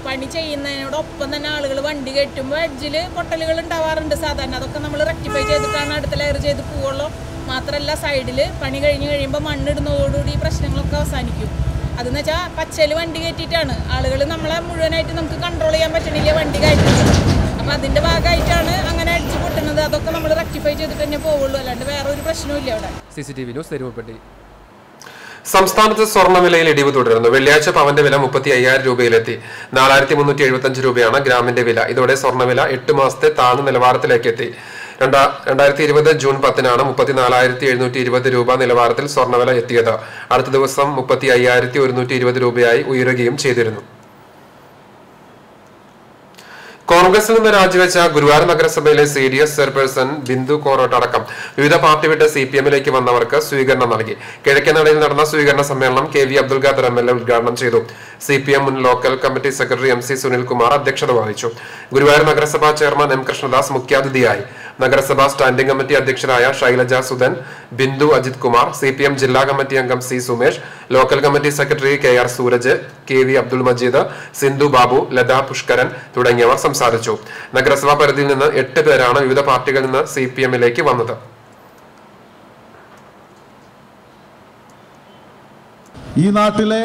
പണി ചെയ്യുന്നതിനോടൊപ്പം തന്നെ ആളുകൾ വണ്ടി കയറ്റുമ്പോൾ എഡ്ജിൽ പൊട്ടലുകൾ ഉണ്ടാവാറുണ്ട് സാധാരണ. അതൊക്കെ നമ്മൾ റെക്ടിഫൈ ചെയ്തിട്ടാണ് അടുത്ത ലെയർ ചെയ്ത് പോവുള്ളൂ. മാത്രമല്ല സൈഡിൽ പണി കഴിഞ്ഞ് കഴിയുമ്പോൾ മണ്ണിടുന്നതോടുകൂടി ഈ പ്രശ്നങ്ങളൊക്കെ അവസാനിക്കും. അതെന്ന് വെച്ചാൽ പച്ചയിൽ വണ്ടി കയറ്റിയിട്ടാണ്. ആളുകൾ നമ്മളെ മുഴുവനായിട്ട് നമുക്ക് കൺട്രോൾ ചെയ്യാൻ പറ്റണില്ല വണ്ടി കയറ്റുന്നത്. അപ്പം അതിന്റെ ഭാഗമായിട്ടാണ് അങ്ങനെ അടിച്ച് പൊട്ടുന്നത്. അതൊക്കെ നമ്മൾ റെക്ടിഫൈ ചെയ്തിട്ട് തന്നെ പോവുള്ളൂ. അല്ലാണ്ട് വേറെ ഒരു പ്രശ്നവും ഇല്ല അവിടെ. C C T V news Theruvappetti സംസ്ഥാനത്ത് സ്വർണവിലയിൽ ഇടിവ് തുടരുന്നു. വെള്ളിയാഴ്ച പവന്റെ വില മുപ്പത്തി അയ്യായിരം രൂപയിലെത്തി. നാലായിരത്തി മുന്നൂറ്റി എഴുപത്തി രൂപയാണ് ഗ്രാമിന്റെ വില. ഇതോടെ സ്വർണവില എട്ട് മാസത്തെ താഴ്ന്ന നിലവാരത്തിലേക്ക് എത്തി രണ്ടാ രണ്ടായിരത്തി ഇരുപത് ജൂൺ പത്തിനാണ് മുപ്പത്തിനാലായിരത്തി എഴുന്നൂറ്റി ഇരുപത് രൂപ നിലവാരത്തിൽ സ്വർണവില എത്തിയത്. അടുത്ത ദിവസം മുപ്പത്തി അയ്യായിരത്തി ഒരുന്നൂറ്റി ഇരുപത് രൂപയായി ഉയരുകയും ചെയ്തിരുന്നു. കോൺഗ്രസിൽ നിന്ന് രാജിവെച്ച ഗുരുവായൂർ നഗരസഭയിലെ C D S chairperson Bindu Korott അടക്കം വിവിധ പാർട്ടി വിട്ട് സി പി എമ്മിലേക്ക് വന്നവർക്ക് സ്വീകരണം നൽകി. കിഴക്കനടയിൽ നടന്ന സ്വീകരണ സമ്മേളനം K V Abdul Khader M L A ഉദ്ഘാടനം ചെയ്തു. സി പി എം മുൻ local committee secretary M C Sunilkumar അധ്യക്ഷത വഹിച്ചു. ഗുരുവായൂർ നഗരസഭാ ചെയർമാൻ എം കൃഷ്ണദാസ് മുഖ്യാതിഥിയായി. നഗരസഭാ standing committee അധ്യക്ഷരായ Shailaja Sudhan Bindu Ajith Kumar C P M ജില്ലാ കമ്മിറ്റി അംഗം C Sumesh local committee secretary K R Sooraj K V Abdul Majeed Sindhu Babu Latha Pushkaran തുടങ്ങിയവർ സംസാരിച്ചു. നഗരസഭാ പരിധിയിൽ നിന്ന് എട്ട് പേരാണ് വിവിധ പാർട്ടികളിൽ നിന്ന് സി പി എമ്മിലേക്ക് വന്നത്. ഈ നാട്ടിലെ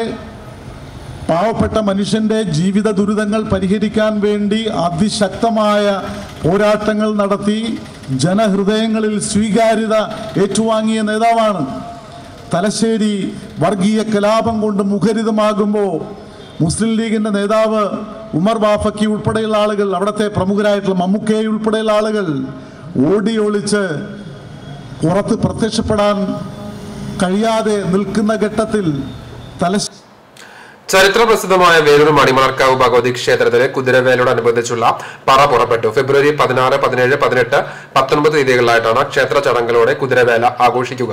പാവപ്പെട്ട മനുഷ്യന്റെ ജീവിത ദുരിതങ്ങൾ പരിഹരിക്കാൻ വേണ്ടി അതിശക്തമായ പോരാട്ടങ്ങൾ നടത്തി ജനഹൃദയങ്ങളിൽ സ്വീകാര്യത ഏറ്റുവാങ്ങിയ നേതാവാണ്. തലശ്ശേരി വർഗീയ കലാപം കൊണ്ട് മുഖരിതമാകുമ്പോൾ മുസ്ലിം ലീഗിന്റെ നേതാവ് ഉമർ ബാഫക്കി ഉൾപ്പെടെയുള്ള ആളുകൾ അവിടുത്തെ പ്രമുഖരായിട്ടുള്ള മമ്മൂക്കെ ഉൾപ്പെടെയുള്ള ആളുകൾ ഓടി ഒളിച്ച് പുറത്ത് പ്രത്യക്ഷപ്പെടാൻ കഴിയാതെ നിൽക്കുന്ന ഘട്ടത്തിൽ തലശ്ശേരി ചരിത്ര പ്രസിദ്ധമായ വേലൂർ മണിമണർക്കാവ് ഭഗവതി ക്ഷേത്രത്തിലെ കുതിരവേലോടനുബന്ധിച്ചുള്ള പറ പുറപ്പെട്ടു. ഫെബ്രുവരി പതിനാറ് പതിനേഴ് പതിനെട്ട് പത്തൊൻപത് തീയതികളിലായിട്ടാണ് ക്ഷേത്ര ചടങ്ങുകളോടെ കുതിരവേല ആഘോഷിക്കുക.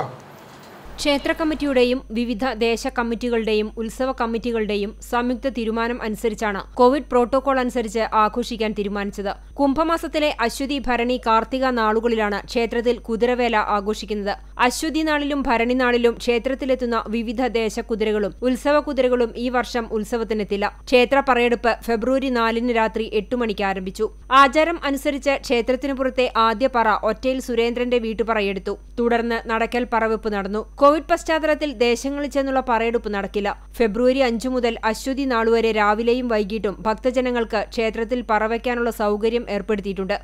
ക്ഷേത്ര കമ്മിറ്റിയുടെയും വിവിധ ദേശ കമ്മിറ്റികളുടെയും ഉത്സവ കമ്മിറ്റികളുടെയും സംയുക്ത തീരുമാനം അനുസരിച്ചാണ് കോവിഡ് പ്രോട്ടോകോൾ അനുസരിച്ച് ആഘോഷിക്കാൻ തീരുമാനിച്ചത്. കുംഭമാസത്തിലെ അശ്വതി ഭരണി കാർത്തിക നാളുകളിലാണ് ക്ഷേത്രത്തിൽ കുതിരവേല ആഘോഷിക്കുന്നത്. അശ്വതി നാളിലും ഭരണി നാളിലും ക്ഷേത്രത്തിലെത്തുന്ന വിവിധ ദേശ കുതിരകളും ഉത്സവ കുതിരകളും ഈ വർഷം ഉത്സവത്തിനെത്തില്ല. ക്ഷേത്ര പറയെടുപ്പ് ഫെബ്രുവരി നാലിന് രാത്രി എട്ട് മണിക്ക് ആരംഭിച്ചു. ആചാരം അനുസരിച്ച് ക്ഷേത്രത്തിനു പുറത്തെ ആദ്യ പറ ഒറ്റയിൽ സുരേന്ദ്രന്റെ വീട്ടുപറയെടുത്തു. തുടർന്ന് നടക്കൽ പറവെപ്പ് നടന്നു. കോവിഡ് പശ്ചാത്തലത്തിൽ ദേശങ്ങളിൽ ചെന്നുള്ള പറയെടുപ്പ് നടക്കില്ല. ഫെബ്രുവരി അഞ്ചു മുതൽ അശ്വതി നാളുവരെ രാവിലെയും വൈകിട്ടും ഭക്തജനങ്ങൾക്ക് ക്ഷേത്രത്തിൽ പറവയ്ക്കാനുള്ള സൗകര്യം ഏർപ്പെടുത്തിയിട്ടുണ്ട്.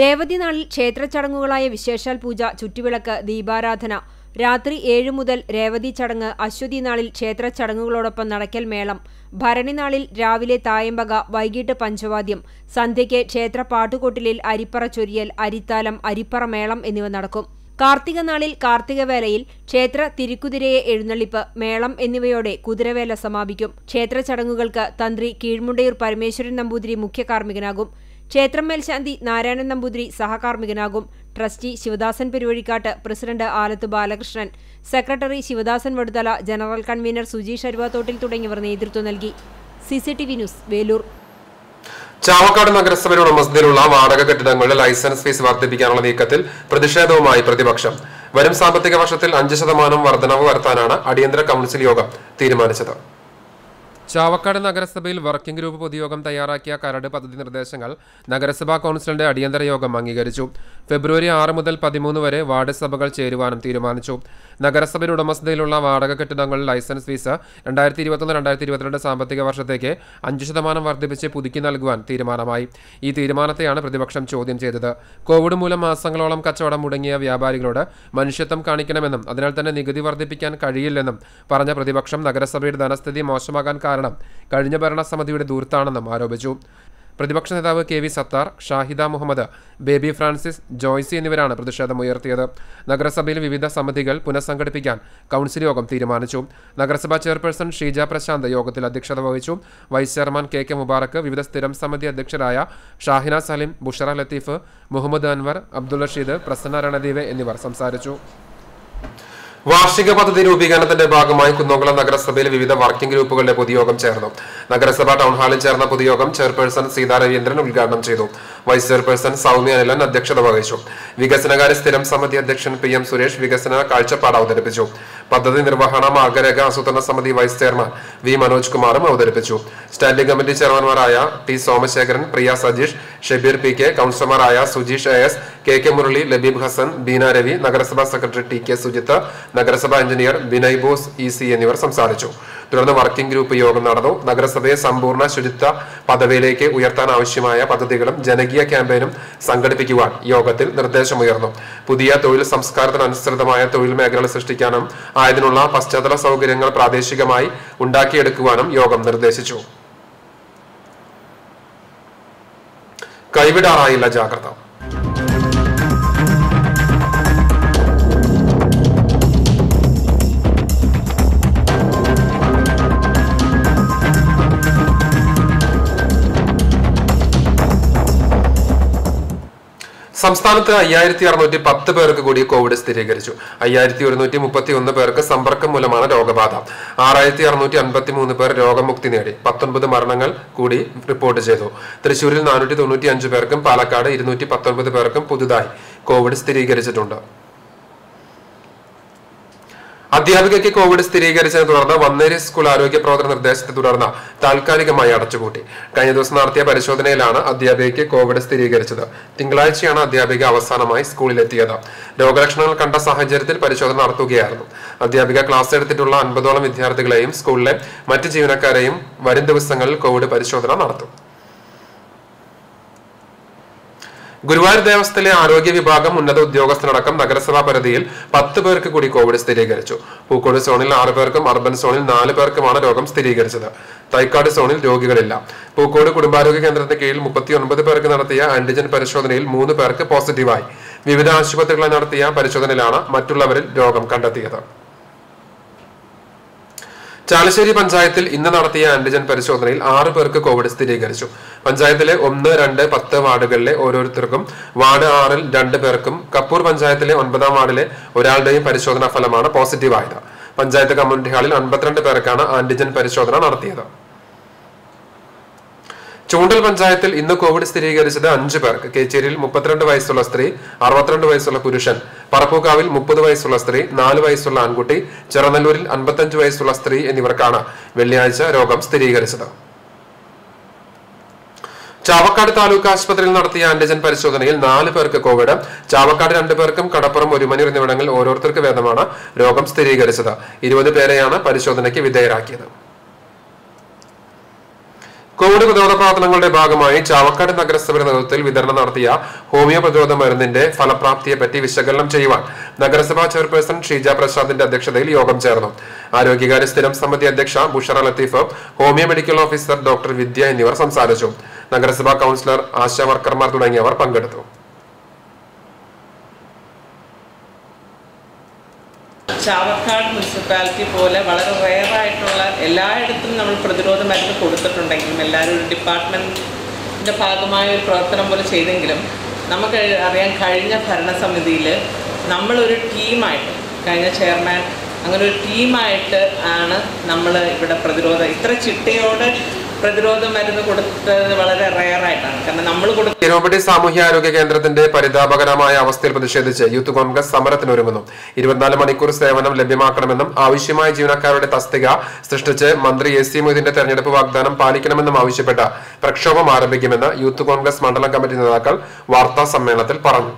രേവതി നാളിൽ ക്ഷേത്ര ചടങ്ങുകളായ വിശേഷാൽ പൂജ ചുറ്റുവിളക്ക് ദീപാരാധന രാത്രി ഏഴു മുതൽ രേവതി ചടങ്ങ് അശ്വതി നാളിൽ ക്ഷേത്ര ചടങ്ങുകളോടൊപ്പം നടക്കൽ മേളം ഭരണിനാളിൽ രാവിലെ തായമ്പക വൈകിട്ട് പഞ്ചവാദ്യം സന്ധ്യയ്ക്ക് ക്ഷേത്ര പാട്ടുകൊട്ടിലിൽ അരിപ്പറ ചൊരിയൽ അരിത്താലം അരിപ്പറ മേളം എന്നിവ നടക്കും. കാർത്തിക നാളിൽ കാർത്തികവേലയിൽ ക്ഷേത്ര തിരുക്കുതിരയെ എഴുന്നള്ളിപ്പ് മേളം എന്നിവയോടെ കുതിരവേല സമാപിക്കും. ക്ഷേത്ര ചടങ്ങുകൾക്ക് തന്ത്രി കീഴ്മുണ്ടയൂർ പരമേശ്വരൻ നമ്പൂതിരി മുഖ്യ കാർമ്മികനാകും. ക്ഷേത്രം മേൽശാന്തി Narayanan Namboothiri സഹകാർമ്മികനാകും. Trustee Sivadasan Peruvazhikkat president Alath Balakrishnan secretary Sivadasan Vaduthala general convener Sujeesh Aruvathottil തുടങ്ങിയവർ നേതൃത്വം നൽകി. CCTV news Velur. ചാവക്കാട് നഗരസഭയുടെ ഉടമസ്ഥതയിലുള്ള വാടക കെട്ടിടങ്ങളുടെ ലൈസൻസ് ഫീസ് വർദ്ധിപ്പിക്കാനുള്ള നീക്കത്തിൽ പ്രതിഷേധവുമായി പ്രതിപക്ഷം. വരും സാമ്പത്തിക വർഷത്തിൽ അഞ്ച് ശതമാനം വർധനവ് വരുത്താനാണ് അടിയന്തര കൌൺസിൽ യോഗം തീരുമാനിച്ചത്. ചാവക്കാട് നഗരസഭയിൽ വർക്കിംഗ് ഗ്രൂപ്പ് പൊതുയോഗം തയ്യാറാക്കിയ കരട് പദ്ധതി നിർദ്ദേശങ്ങൾ നഗരസഭാ കൗൺസിലിന്റെ അടിയന്തര യോഗം അംഗീകരിച്ചു. ഫെബ്രുവരി ആറ് മുതൽ പതിമൂന്ന് വരെ വാർഡ് സഭകൾ ചേരുവാനും തീരുമാനിച്ചു. നഗരസഭയുടെ ഉടമസ്ഥതയിലുള്ള വാടക കെട്ടിടങ്ങളിൽ ലൈസൻസ് ഫീസ് രണ്ടായിരത്തി ഇരുപത്തൊന്ന് രണ്ടായിരത്തി ഇരുപത്തിരണ്ട് സാമ്പത്തിക വർഷത്തേക്ക് അഞ്ച് ശതമാനം വർദ്ധിപ്പിച്ച് പുതുക്കി നൽകുവാൻ തീരുമാനമായി. ഈ തീരുമാനത്തെയാണ് പ്രതിപക്ഷം ചോദ്യം ചെയ്തത്. കോവിഡ് മൂലം മാസങ്ങളോളം കച്ചവടം മുടങ്ങിയ വ്യാപാരികളോട് മനുഷ്യത്വം കാണിക്കണമെന്നും അതിനാൽ തന്നെ നികുതി വർദ്ധിപ്പിക്കാൻ കഴിയില്ലെന്നും പറഞ്ഞ പ്രതിപക്ഷം നഗരസഭയുടെ ധനസ്ഥിതി മോശമാകാൻ കഴിഞ്ഞ ഭരണസമിതിയുടെ ദൂരത്താണെന്നും ആരോപിച്ചു. പ്രതിപക്ഷ നേതാവ് K V Sathar Shahida Muhammad Baby Francis Joicy എന്നിവരാണ് പ്രതിഷേധമുയർത്തിയത്. നഗരസഭയിൽ വിവിധ സമിതികൾ പുനഃസംഘടിപ്പിക്കാൻ കൗൺസിൽ യോഗം തീരുമാനിച്ചു. നഗരസഭാ ചെയർപേഴ്സൺ ഷീജ പ്രശാന്ത് യോഗത്തിൽ അധ്യക്ഷത വഹിച്ചു. Vice chairman K K Mubarak വിവിധ സ്ഥിരം സമിതി അധ്യക്ഷരായ ഷാഹിന സലിം ബുഷറ ലത്തീഫ് മുഹമ്മദ് അൻവർ അബ്ദുൾ റഷീദ് പ്രസന്ന രണദീവ് എന്നിവർ സംസാരിച്ചു. വാർഷിക പദ്ധതി രൂപീകരണത്തിന്റെ ഭാഗമായി കുന്നംകുളം നഗരസഭയിലെ വിവിധ വർക്കിംഗ് ഗ്രൂപ്പുകളുടെ പൊതുയോഗം ചേർന്നു. നഗരസഭ ടൗൺ ഹാളിൽ ചേർന്ന പൊതുയോഗം ചെയർപേഴ്സൺ സീതാ രവീന്ദ്രൻ ഉദ്ഘാടനം ചെയ്തു. വൈസ് ചെയർപേഴ്സൺ സൗമ്യ അനിലൻ അധ്യക്ഷത വഹിച്ചു. വികസനകാര്യ സ്ഥിരം സമിതി അധ്യക്ഷൻ പി എം സുരേഷ് വികസന കാഴ്ചപ്പാട് അവതരിപ്പിച്ചു. പദ്ധതി നിർവഹണ മാർഗരേഖ ആസൂത്രണ സമിതി വൈസ് ചെയർമാൻ വി മനോജ് കുമാറും അവതരിപ്പിച്ചു. Standing committee ചെയർമാൻമാരായ T Somasekharan Priya Sajeesh Shabeer P K കൌൺസിലർമാരായ Sujeesh A S K K Murali Labeeb Hasan Beena Ravi നഗരസഭാ സെക്രട്ടറി ടി കെ സുജിത്ത് നഗരസഭാ engineer Binay Bose E C എന്നിവർ സംസാരിച്ചു. തുടർന്ന് വർക്കിംഗ് ഗ്രൂപ്പ് യോഗം നടന്നു. നഗരസഭയെ സമ്പൂർണ ശുചിത്വ പദവിയിലേക്ക് ഉയർത്താൻ ആവശ്യമായ പദ്ധതികളും ജനകീയ ക്യാമ്പയിനും സംഘടിപ്പിക്കുവാൻ യോഗത്തിൽ നിർദ്ദേശമുയർന്നു. പുതിയ തൊഴിൽ സംസ്കാരത്തിനനുസൃതമായ തൊഴിൽ മേഖലകൾ സൃഷ്ടിക്കാനും ആയതിനുള്ള പശ്ചാത്തല സൗകര്യങ്ങൾ പ്രാദേശികമായി ഉണ്ടാക്കിയെടുക്കുവാനും യോഗം നിർദ്ദേശിച്ചു. കൈവിടാറായില്ല ജാഗ്രത. സംസ്ഥാനത്ത് അയ്യായിരത്തി അറുന്നൂറ്റി പത്ത് പേർക്ക് കൂടി കോവിഡ് സ്ഥിരീകരിച്ചു. അയ്യായിരത്തി ഒരുന്നൂറ്റി മുപ്പത്തി ഒന്ന് പേർക്ക് സമ്പർക്കം മൂലമാണ് രോഗബാധ. ആറായിരത്തി അറുന്നൂറ്റി അൻപത്തി മൂന്ന് പേർ രോഗമുക്തി നേടി. പത്തൊൻപത് മരണങ്ങൾ കൂടി റിപ്പോർട്ട് ചെയ്തു. തൃശൂരിൽ നാനൂറ്റി തൊണ്ണൂറ്റി അഞ്ച് പേർക്കും പാലക്കാട് ഇരുന്നൂറ്റി പത്തൊൻപത് പേർക്കും പുതുതായി കോവിഡ് സ്ഥിരീകരിച്ചിട്ടുണ്ട്. അധ്യാപികയ്ക്ക് കോവിഡ് സ്ഥിരീകരിച്ചതിനെ തുടർന്ന് വന്നേരി സ്കൂൾ ആരോഗ്യ പ്രവർത്തന നിർദ്ദേശത്തെ തുടർന്ന് താൽക്കാലികമായി അടച്ചുപൂട്ടി. കഴിഞ്ഞ ദിവസം നടത്തിയ പരിശോധനയിലാണ് അധ്യാപികയ്ക്ക് കോവിഡ് സ്ഥിരീകരിച്ചത്. തിങ്കളാഴ്ചയാണ് അധ്യാപിക അവസാനമായി സ്കൂളിലെത്തിയത്. രോഗലക്ഷണങ്ങൾ കണ്ട സാഹചര്യത്തിൽ പരിശോധന നടത്തുകയായിരുന്നു. അധ്യാപിക ക്ലാസ് എടുത്തിട്ടുള്ള അൻപതോളം വിദ്യാർത്ഥികളെയും സ്കൂളിലെ മറ്റ് ജീവനക്കാരെയും വരും ദിവസങ്ങളിൽ കോവിഡ് പരിശോധന നടത്തും. ഗുരുവായൂർ ദേവസ്ഥയിലെ ആരോഗ്യ വിഭാഗം ഉന്നത ഉദ്യോഗസ്ഥരടക്കം നഗരസഭാ പരിധിയിൽ പത്ത് പേർക്ക് കൂടി കോവിഡ് സ്ഥിരീകരിച്ചു. പൂക്കോട് സോണിൽ ആറ് പേർക്കും അർബൻ സോണിൽ നാല് പേർക്കുമാണ് രോഗം സ്ഥിരീകരിച്ചത്. തൈക്കാട് സോണിൽ രോഗികളില്ല. പൂക്കോട് കുടുംബാരോഗ്യ കേന്ദ്രത്തിന് കീഴിൽ മുപ്പത്തി ഒൻപത് പേർക്ക് നടത്തിയ ആന്റിജൻ പരിശോധനയിൽ മൂന്ന് പേർക്ക് പോസിറ്റീവായി. വിവിധ ആശുപത്രികളിൽ നടത്തിയ പരിശോധനയിലാണ് മറ്റുള്ളവരിൽ രോഗം കണ്ടെത്തിയത്. ചാലശ്ശേരി പഞ്ചായത്തിൽ ഇന്ന് നടത്തിയ ആന്റിജൻ പരിശോധനയിൽ ആറ് പേർക്ക് കോവിഡ് സ്ഥിരീകരിച്ചു. പഞ്ചായത്തിലെ ഒന്ന് രണ്ട് പത്ത് വാർഡുകളിലെ ഓരോരുത്തർക്കും വാർഡ് ആറിൽ രണ്ട് പേർക്കും കപ്പൂർ പഞ്ചായത്തിലെ ഒൻപതാം വാർഡിലെ ഒരാളുടെയും പരിശോധനാ ഫലമാണ് പോസിറ്റീവായത്. പഞ്ചായത്ത് കമ്മ്യൂണിറ്റി ഹാളിൽ അൻപത്തിരണ്ട് പേർക്കാണ് ആന്റിജൻ പരിശോധന നടത്തിയത്. ചൂണ്ടൽ പഞ്ചായത്തിൽ ഇന്ന് കോവിഡ് സ്ഥിരീകരിച്ചത് അഞ്ചു പേർക്ക് കേച്ചേരിയിൽ മുപ്പത്തിരണ്ട് വയസ്സുള്ള സ്ത്രീ അറുപത്തിരണ്ട് വയസ്സുള്ള പുരുഷൻ പറപ്പൂക്കാവിൽ മുപ്പത് വയസ്സുള്ള സ്ത്രീ നാല് വയസ്സുള്ള ആൺകുട്ടി ചെറുനല്ലൂരിൽ അൻപത്തഞ്ച് വയസ്സുള്ള സ്ത്രീ എന്നിവർക്കാണ് വെള്ളിയാഴ്ച രോഗം സ്ഥിരീകരിച്ചത്. ചാവക്കാട് താലൂക്ക് ആശുപത്രിയിൽ നടത്തിയ ആന്റിജൻ പരിശോധനയിൽ നാല് പേർക്ക് കോവിഡ് ചാവക്കാട് രണ്ടു പേർക്കും കടപ്പുറം ഒരുമനൂർ എന്നിവിടങ്ങളിൽ ഓരോരുത്തർക്ക് വേദമാണ് രോഗം സ്ഥിരീകരിച്ചത്. ഇരുപത് പേരെയാണ് പരിശോധനയ്ക്ക് വിധേയരാക്കിയത്. കോവിഡ് പ്രതിരോധ പ്രവർത്തനങ്ങളുടെ ഭാഗമായി ചാവക്കാട് നഗരസഭയുടെ നേതൃത്വത്തിൽ വിതരണം നടത്തിയ ഹോമിയോ പ്രതിരോധ മരുന്നിന്റെ ഫലപ്രാപ്തിയെപ്പറ്റി വിശകലനം ചെയ്യുവാൻ നഗരസഭാ ചെയർപേഴ്സൺ ഷീജ പ്രസാദിന്റെ അധ്യക്ഷതയിൽ യോഗം ചേർന്നു. ആരോഗ്യകാര്യ സ്ഥിരം സമിതി അധ്യക്ഷ Bushara Latheef homeo medical officer doctor Vidya എന്നിവർ സംസാരിച്ചു. നഗരസഭാ കൌൺസിലർ ആശാ വർക്കർമാർ തുടങ്ങിയവർ പങ്കെടുത്തു. ചാവക്കാട് മുനിസിപ്പാലിറ്റി പോലെ വളരെ റെയറായിട്ടുള്ള എല്ലായിടത്തും നമ്മൾ പ്രതിരോധ മരുന്ന് കൊടുത്തിട്ടുണ്ടെങ്കിലും എല്ലാവരും ഒരു ഡിപ്പാർട്ട്മെന്റിന്റെ ഭാഗമായ ഒരു പ്രവർത്തനം പോലെ ചെയ്തെങ്കിലും നമുക്ക് അറിയാൻ കഴിഞ്ഞ ഭരണസമിതിയിൽ നമ്മളൊരു ടീമായിട്ട് കഴിഞ്ഞ ചെയർമാൻ അങ്ങനെ ഒരു ടീമായിട്ട് ആണ് നമ്മൾ ഇവിടെ പ്രതിരോധം ഇത്ര ചിട്ടയോടെ പ്രതിരോധ മരുന്ന് കൊടുത്തത് വളരെ റയറായിട്ടാണ്. കാരണം നമ്മൾ കൊടുത്ത തിരുവമ്പടി സാമൂഹ്യാരോഗ്യ കേന്ദ്രത്തിന്റെ പരിതാപകരമായ അവസ്ഥയിൽ പ്രതിഷേധിച്ച് യൂത്ത് കോൺഗ്രസ് സമരത്തിനൊരുങ്ങുന്നു. ഇരുപത്തിനാല് മണിക്കൂർ സേവനം ലഭ്യമാക്കണമെന്നും ആവശ്യമായ ജീവനക്കാരുടെ തസ്തിക സൃഷ്ടിച്ച് മന്ത്രി എ സി മൊയ്തീന്റെ തെരഞ്ഞെടുപ്പ് വാഗ്ദാനം പാലിക്കണമെന്നും ആവശ്യപ്പെട്ട പ്രക്ഷോഭം ആരംഭിക്കുമെന്ന് യൂത്ത് കോൺഗ്രസ് മണ്ഡലം കമ്മിറ്റി നേതാക്കൾ വാർത്താ സമ്മേളനത്തിൽ പറഞ്ഞു.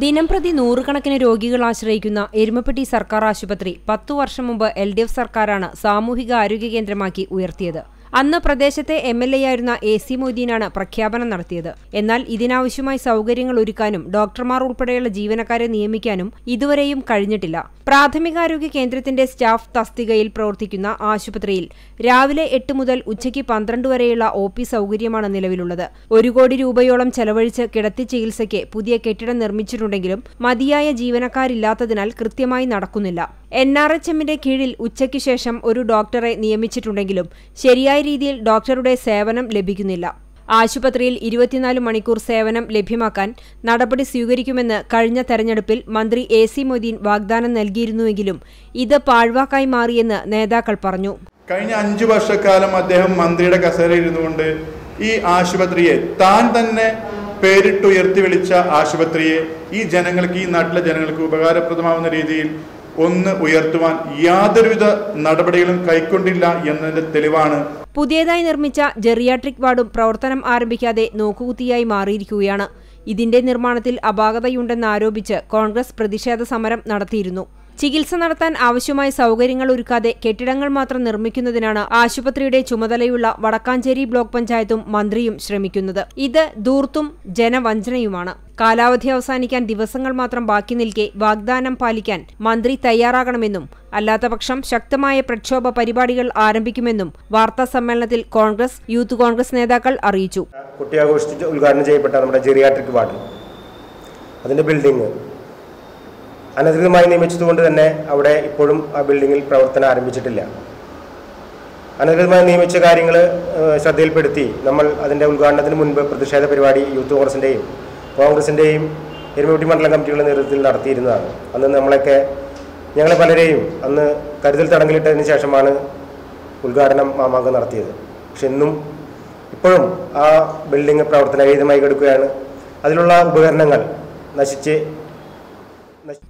ദിനംപ്രതി നൂറുകണക്കിന് രോഗികൾ ആശ്രയിക്കുന്ന എരുമപ്പെട്ടി സർക്കാർ ആശുപത്രി പത്തു വർഷം മുമ്പ് എൽ ഡി എഫ് സർക്കാരാണ് സാമൂഹിക ആരോഗ്യ കേന്ദ്രമാക്കി ഉയർത്തിയത്. അന്ന് പ്രദേശത്തെ എം എൽ എ ആയിരുന്ന എ സി മൊയ്തീനാണ് പ്രഖ്യാപനം നടത്തിയത്. എന്നാൽ ഇതിനാവശ്യമായ സൗകര്യങ്ങൾ ഒരുക്കാനും ഡോക്ടർമാർ ഉൾപ്പെടെയുള്ള ജീവനക്കാരെ നിയമിക്കാനും ഇതുവരെയും കഴിഞ്ഞിട്ടില്ല. പ്രാഥമികാരോഗ്യ കേന്ദ്രത്തിന്റെ സ്റ്റാഫ് തസ്തികയിൽ പ്രവർത്തിക്കുന്ന ആശുപത്രിയിൽ രാവിലെ എട്ട് മുതൽ ഉച്ചയ്ക്ക് പന്ത്രണ്ട് വരെയുള്ള ഒ പി സൗകര്യമാണ് നിലവിലുള്ളത്. ഒരു കോടി രൂപയോളം ചെലവഴിച്ച് കിടത്തി ചികിത്സയ്ക്ക് പുതിയ കെട്ടിടം നിർമ്മിച്ചിട്ടുണ്ടെങ്കിലും മതിയായ ജീവനക്കാരില്ലാത്തതിനാൽ കൃത്യമായി നടക്കുന്നില്ല. എൻ ആർ എച്ച് എമ്മിന്റെ കീഴിൽ ഉച്ചയ്ക്ക് ശേഷം ഒരു ഡോക്ടറെ നിയമിച്ചിട്ടുണ്ടെങ്കിലും ശരിയായ രീതിയിൽ ഡോക്ടറുടെ സേവനം ലഭിക്കുന്നില്ല. ആശുപത്രിയിൽ ഇരുപത്തിനാല് മണിക്കൂർ സേവനം ലഭ്യമാക്കാൻ നടപടി സ്വീകരിക്കുമെന്ന് കഴിഞ്ഞ തെരഞ്ഞെടുപ്പിൽ മന്ത്രി എ സി മൊയ്തീൻ വാഗ്ദാനം നൽകിയിരുന്നുവെങ്കിലും ഇത് പാഴ്വാക്കായി മാറിയെന്ന് നേതാക്കൾ പറഞ്ഞു. കഴിഞ്ഞ അഞ്ചു വർഷക്കാലം അദ്ദേഹം മന്ത്രിയുടെ കസേരയിൽ ഇരുന്നുകൊണ്ട് ഈ ആശുപത്രിയെ താൻ തന്നെ പേരിട്ട് ഉയർത്തി വിളിച്ച ആശുപത്രിയെ ഈ ജനങ്ങൾക്ക് ഈ നാട്ടിലെ ജനങ്ങൾക്ക് ഉപകാരപ്രദമാവുന്ന രീതിയിൽ ഒന്ന് ഉയർത്തുവാൻ യാതൊരുവിധ നടപടികളും കൈക്കൊണ്ടില്ല എന്നതിന്റെ തെളിവാണ്. പുതിയതായി നിർമ്മിച്ച ജെറിയാട്രിക് വാർഡും പ്രവർത്തനം ആരംഭിക്കാതെ നോക്കുകുത്തിയായി മാറിയിരിക്കുകയാണ്. ഇതിന്റെ നിർമ്മാണത്തിൽ അപാകതയുണ്ടെന്ന് ആരോപിച്ച് കോൺഗ്രസ് പ്രതിഷേധ സമരം നടത്തിയിരുന്നു. ചികിത്സ നടത്താൻ ആവശ്യമായ സൗകര്യങ്ങൾ ഒരുക്കാതെ കെട്ടിടങ്ങൾ മാത്രം നിർമ്മിക്കുന്നതിനാണ് ആശുപത്രിയുടെ ചുമതലയുള്ള വടക്കാഞ്ചേരി ബ്ലോക്ക് പഞ്ചായത്തും മന്ത്രിയും ശ്രമിക്കുന്നത്. ഇത് ദൂർത്തും ജനവഞ്ചനയുമാണ്. കാലാവധി അവസാനിക്കാൻ ദിവസങ്ങൾ മാത്രം ബാക്കി നിൽക്കെ വാഗ്ദാനം പാലിക്കാൻ മന്ത്രി തയ്യാറാകണമെന്നും അല്ലാത്തപക്ഷം ശക്തമായ പ്രക്ഷോഭ പരിപാടികൾ ആരംഭിക്കുമെന്നും വാർത്താ സമ്മേളനത്തിൽ കോൺഗ്രസ് യൂത്ത് കോൺഗ്രസ് നേതാക്കൾ അറിയിച്ചു. കുട്ടിയാഘോഷിച്ച് ഉദ്ഘാടനം ചെയ്യപ്പെട്ട നമ്മുടെ ജെറിയാട്രിക് വാർഡ് അതിന്റെ ബിൽഡിംഗ് അനധികൃതമായി നിയമിച്ചതുകൊണ്ട് തന്നെ അവിടെ ഇപ്പോഴും ആ ബിൽഡിങ്ങിൽ പ്രവർത്തനം ആരംഭിച്ചിട്ടില്ല. അനധികൃതമായി നിയമിച്ച കാര്യങ്ങൾ ശ്രദ്ധയിൽപ്പെടുത്തി നമ്മൾ അതിന്റെ ഉദ്ഘാടനത്തിന് മുൻപ് പ്രതിഷേധ പരിപാടി യൂത്ത് കോൺഗ്രസിന്റെയും കോൺഗ്രസിന്റെയും എരുമക്കുട്ടി മണ്ഡലം കമ്മിറ്റികളുടെ നേതൃത്വത്തിൽ നടത്തിയിരുന്നതാണ്. അന്ന് നമ്മളൊക്കെ ഞങ്ങളെ പലരെയും അന്ന് കരുതൽ തടങ്കലിട്ടതിന് ശേഷമാണ് ഉദ്ഘാടനം മാമാങ്കം നടത്തിയത്. പക്ഷെ ഇന്നും ഇപ്പോഴും ആ ബിൽഡിംഗ് പ്രവർത്തനരഹിതമായി കിടക്കുകയാണ്. അതിലുള്ള ഉപകരണങ്ങൾ നശിച്ച്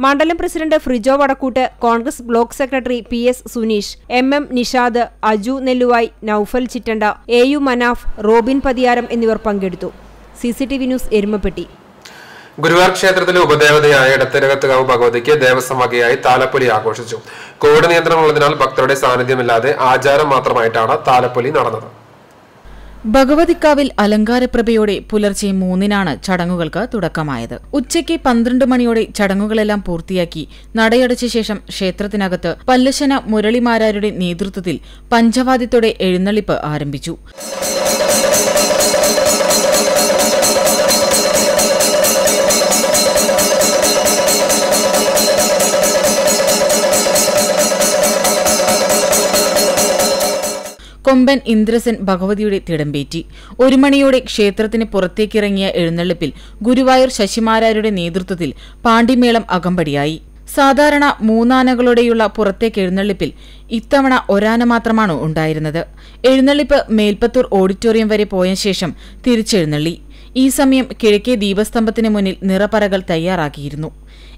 മണ്ഡലം president Frijo Vadakkoot Congress block secretary P S Suneesh M M Nishad Aju Nelluvai Noufal Chittanda A U Manaf Robin Pathiyaram എന്നിവർ പങ്കെടുത്തു. C C T V news Erumapetty. Guruvayur ക്ഷേത്രത്തിലെ ഉപദേവതയായ ഇടത്തിരകത്തുകാവ് ഭഗവതിക്ക് ദേവസ്വം വകയായി താലപ്പൊലി ആഘോഷിച്ചു. കോവിഡ് നിയന്ത്രണമുള്ളതിനാൽ ഭക്തരുടെ സാന്നിധ്യമില്ലാതെ ആചാരം മാത്രമായിട്ടാണ് താലപ്പൊലി നടന്നത്. ഭഗവതിക്കാവിൽ അലങ്കാരപ്രഭയോടെ പുലർച്ചെ മൂന്നിനാണ് ചടങ്ങുകൾക്ക് തുടക്കമായത്. ഉച്ചയ്ക്ക് പന്ത്രണ്ട് മണിയോടെ ചടങ്ങുകളെല്ലാം പൂർത്തിയാക്കി നടയടച്ച ശേഷം ക്ഷേത്രത്തിനകത്ത് പല്ലശന മുരളിമാരാരുടെ നേതൃത്വത്തിൽ പഞ്ചവാദ്യത്തോടെ എഴുന്നള്ളിപ്പ് ആരംഭിച്ചു. കൊമ്പൻ ഇന്ദ്രസൻ ഭഗവതിയുടെ തിടമ്പേറ്റി ഒരു മണിയോടെ ക്ഷേത്രത്തിന് പുറത്തേക്കിറങ്ങിയ എഴുന്നള്ളിപ്പിൽ ഗുരുവായൂർ ശശിമാരാരുടെ നേതൃത്വത്തിൽ പാണ്ടിമേളം അകമ്പടിയായി. സാധാരണ മൂന്നാനകളോടെയുള്ള പുറത്തേക്ക് എഴുന്നള്ളിപ്പിൽ ഇത്തവണ ഒരാന മാത്രമാണ് ഉണ്ടായിരുന്നത്. എഴുന്നള്ളിപ്പ് മേൽപ്പത്തൂർ ഓഡിറ്റോറിയം വരെ പോയ ശേഷം തിരിച്ചെഴുന്നള്ളി. ഈ സമയം കിഴക്കേ ദീപസ്തംഭത്തിന് മുന്നിൽ നിറപ്പറകൾ തയ്യാറാക്കിയിരുന്നു.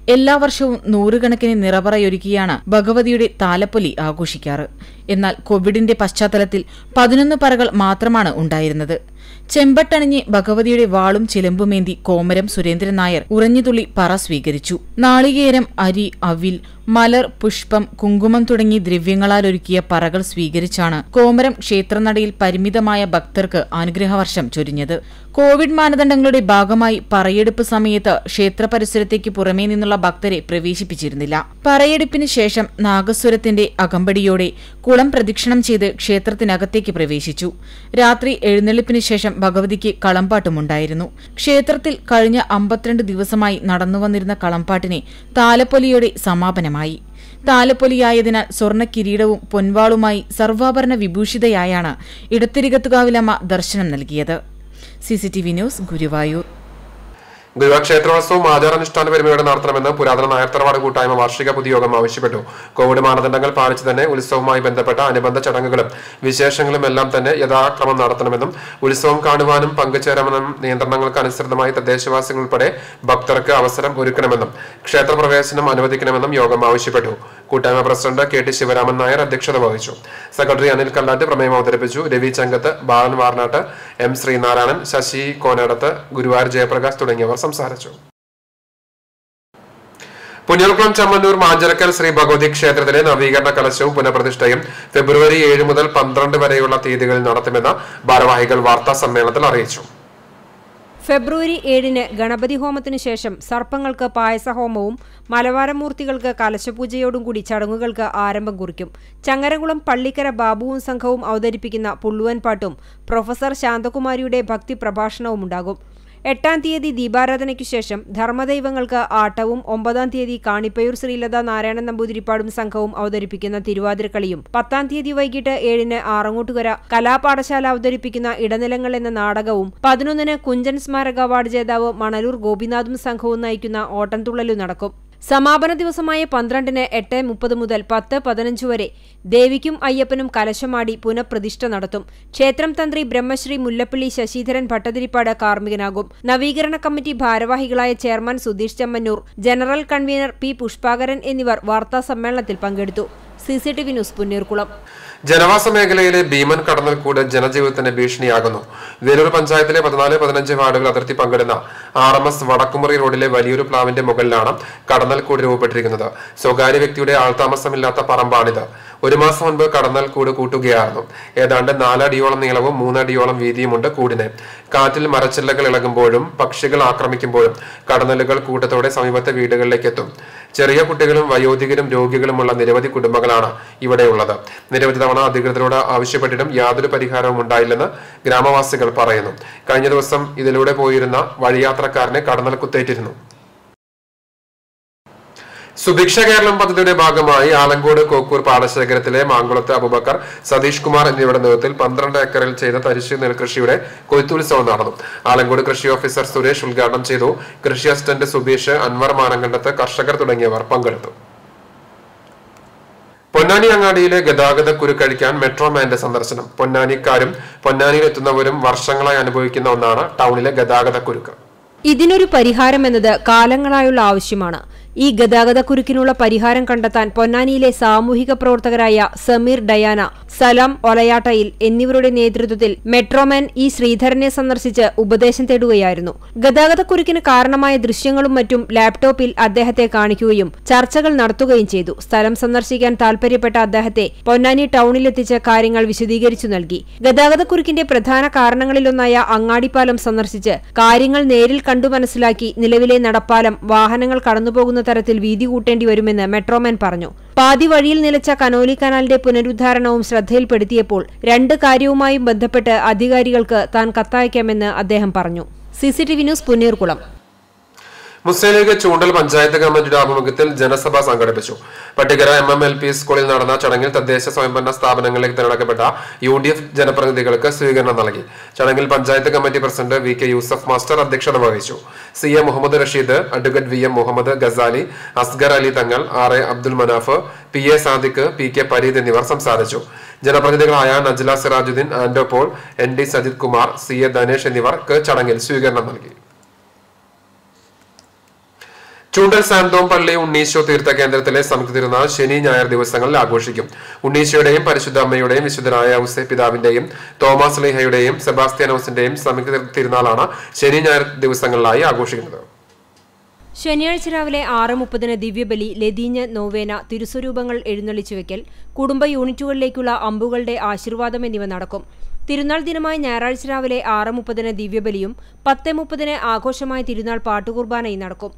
എല്ലാ വർഷവും നൂറുകണക്കിന് നിറപറയൊരുക്കിയാണ് ഭഗവതിയുടെ താലപ്പൊലി ആഘോഷിക്കാറ്. എന്നാൽ കോവിഡിന്റെ പശ്ചാത്തലത്തിൽ പതിനൊന്ന് പറകൾ മാത്രമാണ് ഉണ്ടായിരുന്നത്. ചെമ്പട്ടണിഞ്ഞ് ഭഗവതിയുടെ വാളും ചിലമ്പുമേന്തി കോമരം സുരേന്ദ്രൻ നായർ ഉറഞ്ഞുതുള്ളി പറ സ്വീകരിച്ചു. നാളികേരം അരി അവിൽ മലർ പുഷ്പം കുങ്കുമം തുടങ്ങി ദ്രവ്യങ്ങളാൽ ഒരുക്കിയ പറകൾ സ്വീകരിച്ചാണ് കോമരം ക്ഷേത്രനടയിൽ പരിമിതമായ ഭക്തർക്ക് അനുഗ്രഹവർഷം ചൊരിഞ്ഞത്. കോവിഡ് മാനദണ്ഡങ്ങളുടെ ഭാഗമായി പറയെടുപ്പ് സമയത്ത് ക്ഷേത്ര പരിസരത്തേക്ക് പുറമേ നിന്നുള്ള ഭക്തരെ പ്രവേശിപ്പിച്ചിരുന്നില്ല. പറയെടുപ്പിന് ശേഷം നാഗസ്വരത്തിന്റെ അകമ്പടിയോടെ കുളം പ്രദക്ഷിണം ചെയ്ത് ക്ഷേത്രത്തിനകത്തേക്ക് പ്രവേശിച്ചു. രാത്രി എഴുന്നള്ളിപ്പിന് ശേഷം ഭഗവതിക്ക് കളമ്പാട്ടുമുണ്ടായിരുന്നു ക്ഷേത്രത്തിൽ കഴിഞ്ഞ അമ്പത്തിരണ്ട് ദിവസമായി നടന്നുവന്നിരുന്ന കളമ്പാട്ടിനെ താലപ്പൊലിയോടെ സമാപനമായി താലപ്പൊലിയായതിനാൽ സ്വർണ കിരീടവും പൊൻവാളുമായി സർവാഭരണ വിഭൂഷിതയായാണ് ഇടത്തിരികത്തുകാവിലമ്മ ദർശനം നൽകിയത്. CCTV news Guruvayur. ഗുരുവായൂർ ക്ഷേത്രോത്സവം ആചാരാനുഷ്ഠാന പരിമിതിയോടെ നടത്തണമെന്ന് പുരാതന നായർത്തറവാട് കൂട്ടായ്മ വാർഷിക പൊതുയോഗം ആവശ്യപ്പെട്ടു. കോവിഡ് മാനദണ്ഡങ്ങൾ പാലിച്ചു തന്നെ ഉത്സവവുമായി ബന്ധപ്പെട്ട അനുബന്ധ ചടങ്ങുകളും വിശേഷങ്ങളും എല്ലാം തന്നെ യഥാക്രമം നടത്തണമെന്നും ഉത്സവം കാണുവാനും പങ്കുചേരാമെന്നും നിയന്ത്രണങ്ങൾക്ക് അനുസൃതമായി തദ്ദേശവാസികൾ ഉൾപ്പെടെ ഭക്തർക്ക് അവസരം ഒരുക്കണമെന്നും ക്ഷേത്രപ്രവേശനം അനുവദിക്കണമെന്നും യോഗം ആവശ്യപ്പെട്ടു. കൂട്ടായ്മ president K T Sivaraman Nair അധ്യക്ഷത വഹിച്ചു. സെക്രട്ടറി അനിൽ കല്ലാട്ട് പ്രമേയം അവതരിപ്പിച്ചു. രവി ചങ്കത്ത് ബാലൻ വാർനാട്ട് എം ശ്രീനാരായണൻ ശശി കോനടത്ത് ഗുരുവായൂർ ജയപ്രകാശ് തുടങ്ങിയവർ. സംസാരിച്ചു. പുന്നൽക്കുളം ചമ്മന്നൂർ മാഞ്ചരക്കൽ ശ്രീ ഭഗവതി ക്ഷേത്രത്തിലെ നവീകരണ കലശവും പുനഃപ്രതിഷ്ഠയും ഫെബ്രുവരി ഏഴ് മുതൽ പന്ത്രണ്ട് വരെയുള്ള തീയതികളിൽ നടത്തുമെന്ന് ഭാരവാഹികൾ വാർത്താ സമ്മേളനത്തിൽ അറിയിച്ചു. ഫെബ്രുവരി ഏഴിന് ഗണപതി ഹോമത്തിനു ശേഷം സർപ്പങ്ങൾക്ക് പായസഹോമവും മലവാരമൂർത്തികൾക്ക് കലശപൂജയോടും കൂടി ചടങ്ങുകൾക്ക് ആരംഭം കുറിക്കും. ചങ്ങരകുളം പള്ളിക്കര ബാബുവും സംഘവും അവതരിപ്പിക്കുന്ന പുള്ളുവൻ പാട്ടും പ്രൊഫസർ ശാന്തകുമാരിയുടെ ഭക്തി പ്രഭാഷണവും ഉണ്ടാകും എട്ടാം തീയതി ദീപാരാധനയ്ക്കു ശേഷം ധർമ്മദൈവങ്ങൾക്ക് ആട്ടവും ഒമ്പതാം തീയതി കാണിപ്പയൂർ ശ്രീലത നാരായണൻ നമ്പൂതിരിപ്പാടും സംഘവും അവതരിപ്പിക്കുന്ന തിരുവാതിരക്കളിയും പത്താം തീയതി വൈകിട്ട് ഏഴിന് ആറങ്ങോട്ടുകര കലാപാഠശാല അവതരിപ്പിക്കുന്ന ഇടനിലങ്ങൾ എന്ന നാടകവും പതിനൊന്നിന് കുഞ്ചൻ സ്മാരക അവാർഡ് ജേതാവ് മണലൂർ ഗോപിനാഥും സംഘവും നയിക്കുന്ന ഓട്ടംതുള്ളലും നടക്കും. സമാപന ദിവസമായ പന്ത്രണ്ടിന് എട്ട് മുപ്പത് മുതൽ പത്ത് പതിനഞ്ച് വരെ ദേവിക്കും അയ്യപ്പനും കലശമാടി പുനഃപ്രതിഷ്ഠ നടത്തും. ക്ഷേത്രം തന്ത്രി ബ്രഹ്മശ്രീ മുല്ലപ്പള്ളി ശശിധരൻ ഭട്ടതിരിപ്പാട് കാർമ്മികനാകും. നവീകരണ കമ്മിറ്റി ഭാരവാഹികളായ chairman Sudheesh Chammannur general convener P Pushpakaran എന്നിവർ വാർത്താ സമ്മേളനത്തിൽ പങ്കെടുത്തു. സിസിടിവി ന്യൂസ് പുന്നീർകുളം ജനവാസ മേഖലയിലെ ഭീമൻ കടന്നൽക്കൂട് ജനജീവിതത്തിന് ഭീഷണിയാകുന്നു. വേലൂർ പഞ്ചായത്തിലെ പതിനാല് പതിനഞ്ച് വാർഡുകൾ അതിർത്തി പങ്കിടുന്ന ആർ എം എസ് വടക്കുമുറി റോഡിലെ വലിയൊരു പ്ലാവിന്റെ മുകളിലാണ് കടന്നൽക്കൂട് രൂപപ്പെട്ടിരിക്കുന്നത്. സ്വകാര്യ വ്യക്തിയുടെ ആൾതാമസമില്ലാത്ത പറമ്പാണിത്. ഒരു മാസം മുൻപ് കടന്നാൽ കൂട് കൂട്ടുകയായിരുന്നു. ഏതാണ്ട് നാലടിയോളം നീളവും മൂന്നടിയോളം വീതിയുമുണ്ട് കൂടിന്. കാറ്റിൽ മരച്ചില്ലകൾ ഇളകുമ്പോഴും പക്ഷികൾ ആക്രമിക്കുമ്പോഴും കടന്നലുകൾ കൂട്ടത്തോടെ സമീപത്തെ വീടുകളിലേക്ക് എത്തും ചെറിയ കുട്ടികളും വയോധികരും രോഗികളുമുള്ള നിരവധി കുടുംബങ്ങളാണ് ഇവിടെയുള്ളത് നിരവധി തവണ അധികൃതരോട് ആവശ്യപ്പെട്ടിട്ടും യാതൊരു പരിഹാരവും ഉണ്ടായില്ലെന്ന് ഗ്രാമവാസികൾ പറയുന്നു. കഴിഞ്ഞ ദിവസം ഇതിലൂടെ പോയിരുന്ന വഴിയാത്രക്കാരനെ കടന്നൽ കുത്തേറ്റിരുന്നു. സുഭിക്ഷ കേരളം പദ്ധതിയുടെ ഭാഗമായി ആലങ്കോട് കോക്കൂർ പാടശേഖരത്തിലെ മാങ്കുളത്ത് അബുബക്കർ സതീഷ് കുമാർ എന്നിവരുടെ നേതൃത്വത്തിൽ പന്ത്രണ്ട് ഏക്കറിൽ ചെയ്ത തരിശു നെൽകൃഷിയുടെ കൊയ്ത്തുത്സവം നടന്നു. ആലങ്കോട് കൃഷി ഓഫീസർ സുരേഷ് ഉദ്ഘാടനം ചെയ്തു. കൃഷി അസിസ്റ്റന്റ് സുബീഷ് അൻവർ മാനങ്കണ്ടത്ത് കർഷകർ തുടങ്ങിയവർ പങ്കെടുത്തു. പൊന്നാനി അങ്ങാടിയിലെ ഗതാഗത കുരുക്കഴിക്കാൻ മെട്രോമാന്റെ സന്ദർശനം. പൊന്നാനിക്കാരും പൊന്നാനിയിൽ എത്തുന്നവരും വർഷങ്ങളായി അനുഭവിക്കുന്ന ഒന്നാണ് ടൗണിലെ ഗതാഗത കുരുക്ക്. ഇതിനൊരു പരിഹാരം എന്നത് കാലങ്ങളായുള്ള ആവശ്യമാണ്. ഈ ഗതാഗതക്കുരുക്കിനുള്ള പരിഹാരം കണ്ടെത്താൻ പൊന്നാനിയിലെ സാമൂഹിക പ്രവർത്തകരായ സമീർ ഡയാന സലാം ഒലയാട്ടയിൽ എന്നിവരുടെ നേതൃത്വത്തിൽ മെട്രോമാൻ ഇ ശ്രീധരനെ സന്ദർശിച്ച് ഉപദേശം തേടുകയായിരുന്നു. ഗതാഗതക്കുരുക്കിന് കാരണമായ ദൃശ്യങ്ങളും മറ്റും ലാപ്ടോപ്പിൽ അദ്ദേഹത്തെ കാണിക്കുകയും ചർച്ചകൾ നടത്തുകയും ചെയ്തു. സ്ഥലം സന്ദർശിക്കാൻ താൽപര്യപ്പെട്ട അദ്ദേഹത്തെ പൊന്നാനി ടൌണിലെത്തിച്ച കാര്യങ്ങൾ വിശദീകരിച്ചു നൽകി. ഗതാഗതക്കുരുക്കിന്റെ പ്രധാന കാരണങ്ങളിലൊന്നായ അങ്ങാടിപ്പാലം സന്ദർശിച്ച് കാര്യങ്ങൾ നേരിൽ കണ്ടു മനസ്സിലാക്കി നിലവിലെ നടപ്പാലം വാഹനങ്ങൾ കടന്നുപോകുന്ന തരത്തിൽ വീതി കൂട്ടേണ്ടി വരുമെന്ന് മെട്രോമാൻ പറഞ്ഞു. പാതി വഴിയിൽ നിലച്ച കനോലി കനാലിന്റെ പുനരുദ്ധാരണവും ശ്രദ്ധയിൽപ്പെടുത്തിയപ്പോൾ രണ്ട് കാര്യവുമായും ബന്ധപ്പെട്ട് അധികാരികൾക്ക് താൻ കത്തയക്കാമെന്ന് അദ്ദേഹം പറഞ്ഞു. CCTV news Punneerkulam. മുസ്ലിം ലീഗ് ചൂണ്ടൽ പഞ്ചായത്ത് കമ്മിറ്റിയുടെ ആഭിമുഖ്യത്തിൽ ജനസഭ സംഘടിപ്പിച്ചു. Pattikara M M L P സ്കൂളിൽ നടന്ന ചടങ്ങിൽ തദ്ദേശ സ്വയംഭരണ സ്ഥാപനങ്ങളിലേക്ക് തിരഞ്ഞെടുക്കപ്പെട്ട യു ഡി എഫ് ജനപ്രതിനിധികൾക്ക് സ്വീകരണം നൽകി. ചടങ്ങിൽ panchayat committee president V K Yousuf master അധ്യക്ഷത വഹിച്ചു. C A Muhammad Rasheed advocate V M Muhammad Gazali Asgar Ali Thangal R A Abdul Manaf P A Sadik P K Pareed എന്നിവർ സംസാരിച്ചു. ജനപ്രതിനിധികളായ Najla Sirajuddin Ando Paul N D Sajith Kumar C A Dhanesh എന്നിവർക്ക് ചടങ്ങിൽ സ്വീകരണം നൽകി. ചൂണ്ടൽ സാന്തോം പള്ളി ഉണ്ണീശോ തീർത്ഥ കേന്ദ്രത്തിലെ സംയുക്ത തിരുനാൾ ശനി ഞായർ ദിവസങ്ങളിൽ ആഘോഷിക്കും. ഉണ്ണീശോയുടെയും പരിശുദ്ധ അമ്മയുടെയും വിശുദ്ധനായ ഔസേ പിതാവിന്റെയും തോമസ് ലീഹയുടെയും സെബാസ്ത്യാനോസിന്റെയും സംയുക്ത തിരുനാളാണ് ശനി ഞായർ ദിവസങ്ങളിലായി ആഘോഷിക്കുന്നത്. ശനിയാഴ്ച രാവിലെ ആറ് മുപ്പതിന് ദിവ്യബലി ലതീഞ്ഞ് നോവേന തിരുസ്വരൂപങ്ങൾ എഴുന്നള്ളിച്ചു കുടുംബ യൂണിറ്റുകളിലേക്കുള്ള അമ്പുകളുടെ ആശീർവാദം എന്നിവ നടക്കും. തിരുനാൾ ദിനമായ ഞായറാഴ്ച രാവിലെ ആറ് മുപ്പതിന് ദിവ്യബലിയും പത്ത് മുപ്പതിന് ആഘോഷമായ തിരുനാൾ പാട്ടുകുർബാനയും നടക്കും.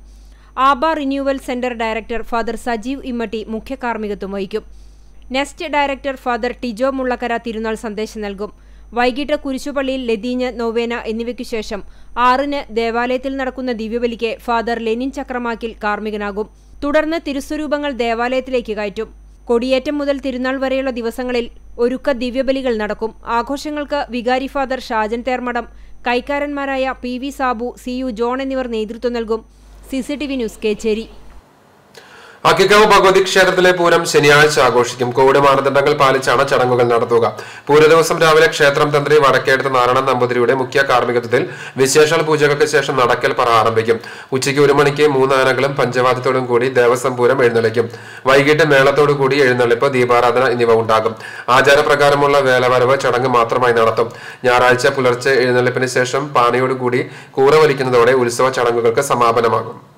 Abba renewal centre director father Sajeev Immatty മുഖ്യ കാർമ്മികത്വം വഹിക്കും. Nest director father Tijo Mullakkara തിരുനാൾ സന്ദേശം നൽകും. വൈകിട്ട് കുരിശുപള്ളിയിൽ ലതീഞ്ഞ് നോവേന എന്നിവയ്ക്കു ശേഷം ആറിന് ദേവാലയത്തിൽ നടക്കുന്ന ദിവ്യബലിക്ക് ഫാദർ ലെനിൻ ചക്രമാക്കിൽ കാർമ്മികനാകും. തുടർന്ന് തിരുസ്വരൂപങ്ങൾ ദേവാലയത്തിലേക്ക് കയറ്റും. കൊടിയേറ്റം മുതൽ തിരുനാൾ വരെയുള്ള ദിവസങ്ങളിൽ ഒരുക്ക ദിവ്യബലികൾ നടക്കും. ആഘോഷങ്ങൾക്ക് വികാരി father Shajan Thermadom കൈക്കാരന്മാരായ P V Sabu C U John എന്നിവർ നേതൃത്വം നൽകും. സി ന്യൂസ് കേച്ചേരി അക്കിക്കാവ് ഭഗവതി ക്ഷേത്രത്തിലെ പൂരം ശനിയാഴ്ച ആഘോഷിക്കും. കോവിഡ് മാനദണ്ഡങ്ങൾ പാലിച്ചാണ് ചടങ്ങുകൾ നടത്തുക. പൂരദിവസം രാവിലെ ക്ഷേത്രം തന്ത്രി വടക്കേടത്ത് നാരായണൻ നമ്പൂതിരിയുടെ മുഖ്യ കാർമ്മികത്വത്തിൽ വിശേഷാൽ പൂജകൾക്ക് ശേഷം നടക്കൽ പറ ആരംഭിക്കും. ഉച്ചയ്ക്ക് ഒരു മണിക്ക് മൂന്നാനകളും പഞ്ചവാദത്തോടും കൂടി ദേവസ്വം പൂരം എഴുന്നള്ളിക്കും. വൈകിട്ട് മേളത്തോടു കൂടി എഴുന്നള്ളിപ്പ് ദീപാരാധന എന്നിവ ഉണ്ടാകും. ആചാരപ്രകാരമുള്ള വേലവരവ് ചടങ്ങ് മാത്രമായി നടത്തും. ഞായറാഴ്ച പുലർച്ചെ എഴുന്നള്ളിപ്പിന് ശേഷം പാനയോടുകൂടി കൂറ വലിക്കുന്നതോടെ ഉത്സവ ചടങ്ങുകൾക്ക് സമാപനമാകും.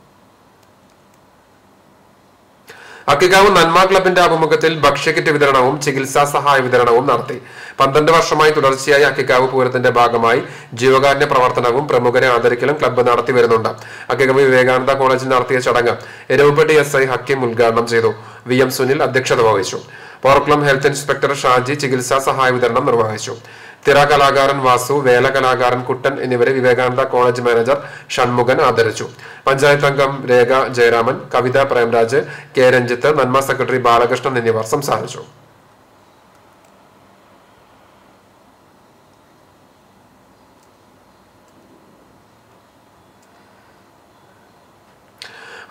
അക്കിക്കാവ് നന്മ ക്ലബിന്റെ ആഭിമുഖ്യത്തിൽ ഭക്ഷ്യക്കിറ്റ് വിതരണവും ചികിത്സാ സഹായ വിതരണവും നടത്തി. പന്ത്രണ്ട് വർഷമായി തുടർച്ചയായി അക്കിക്കാവ് പൂരത്തിന്റെ ഭാഗമായി ജീവകാരുണ്യ പ്രവർത്തനവും പ്രമുഖരെ ആദരിക്കലും ക്ലബ്ബ് നടത്തി വരുന്നുണ്ട്. അക്കിക്കാവ് വിവേകാനന്ദ കോളേജിൽ നടത്തിയ ചടങ്ങ് എരവുപെട്ടി എസ് ഐ ഹക്കിം ഉദ്ഘാടനം ചെയ്തു. വി എം സുനിൽ അധ്യക്ഷത വഹിച്ചു. പോർക്കുളം ഹെൽത്ത് ഇൻസ്പെക്ടർ ഷാജി ചികിത്സാ സഹായ വിതരണം നിർവഹിച്ചു. തിറ കലാകാരൻ വാസു വേല കലാകാരൻ കുട്ടൻ എന്നിവരെ വിവേകാനന്ദ കോളേജ് മാനേജർ ഷൺമുഖൻ ആദരിച്ചു. പഞ്ചായത്ത് അംഗം രേഖ ജയരാമൻ കവിത പ്രേംരാജ് കെ രഞ്ജിത്ത് നന്മ സെക്രട്ടറി ബാലകൃഷ്ണൻ എന്നിവർ സംസാരിച്ചു.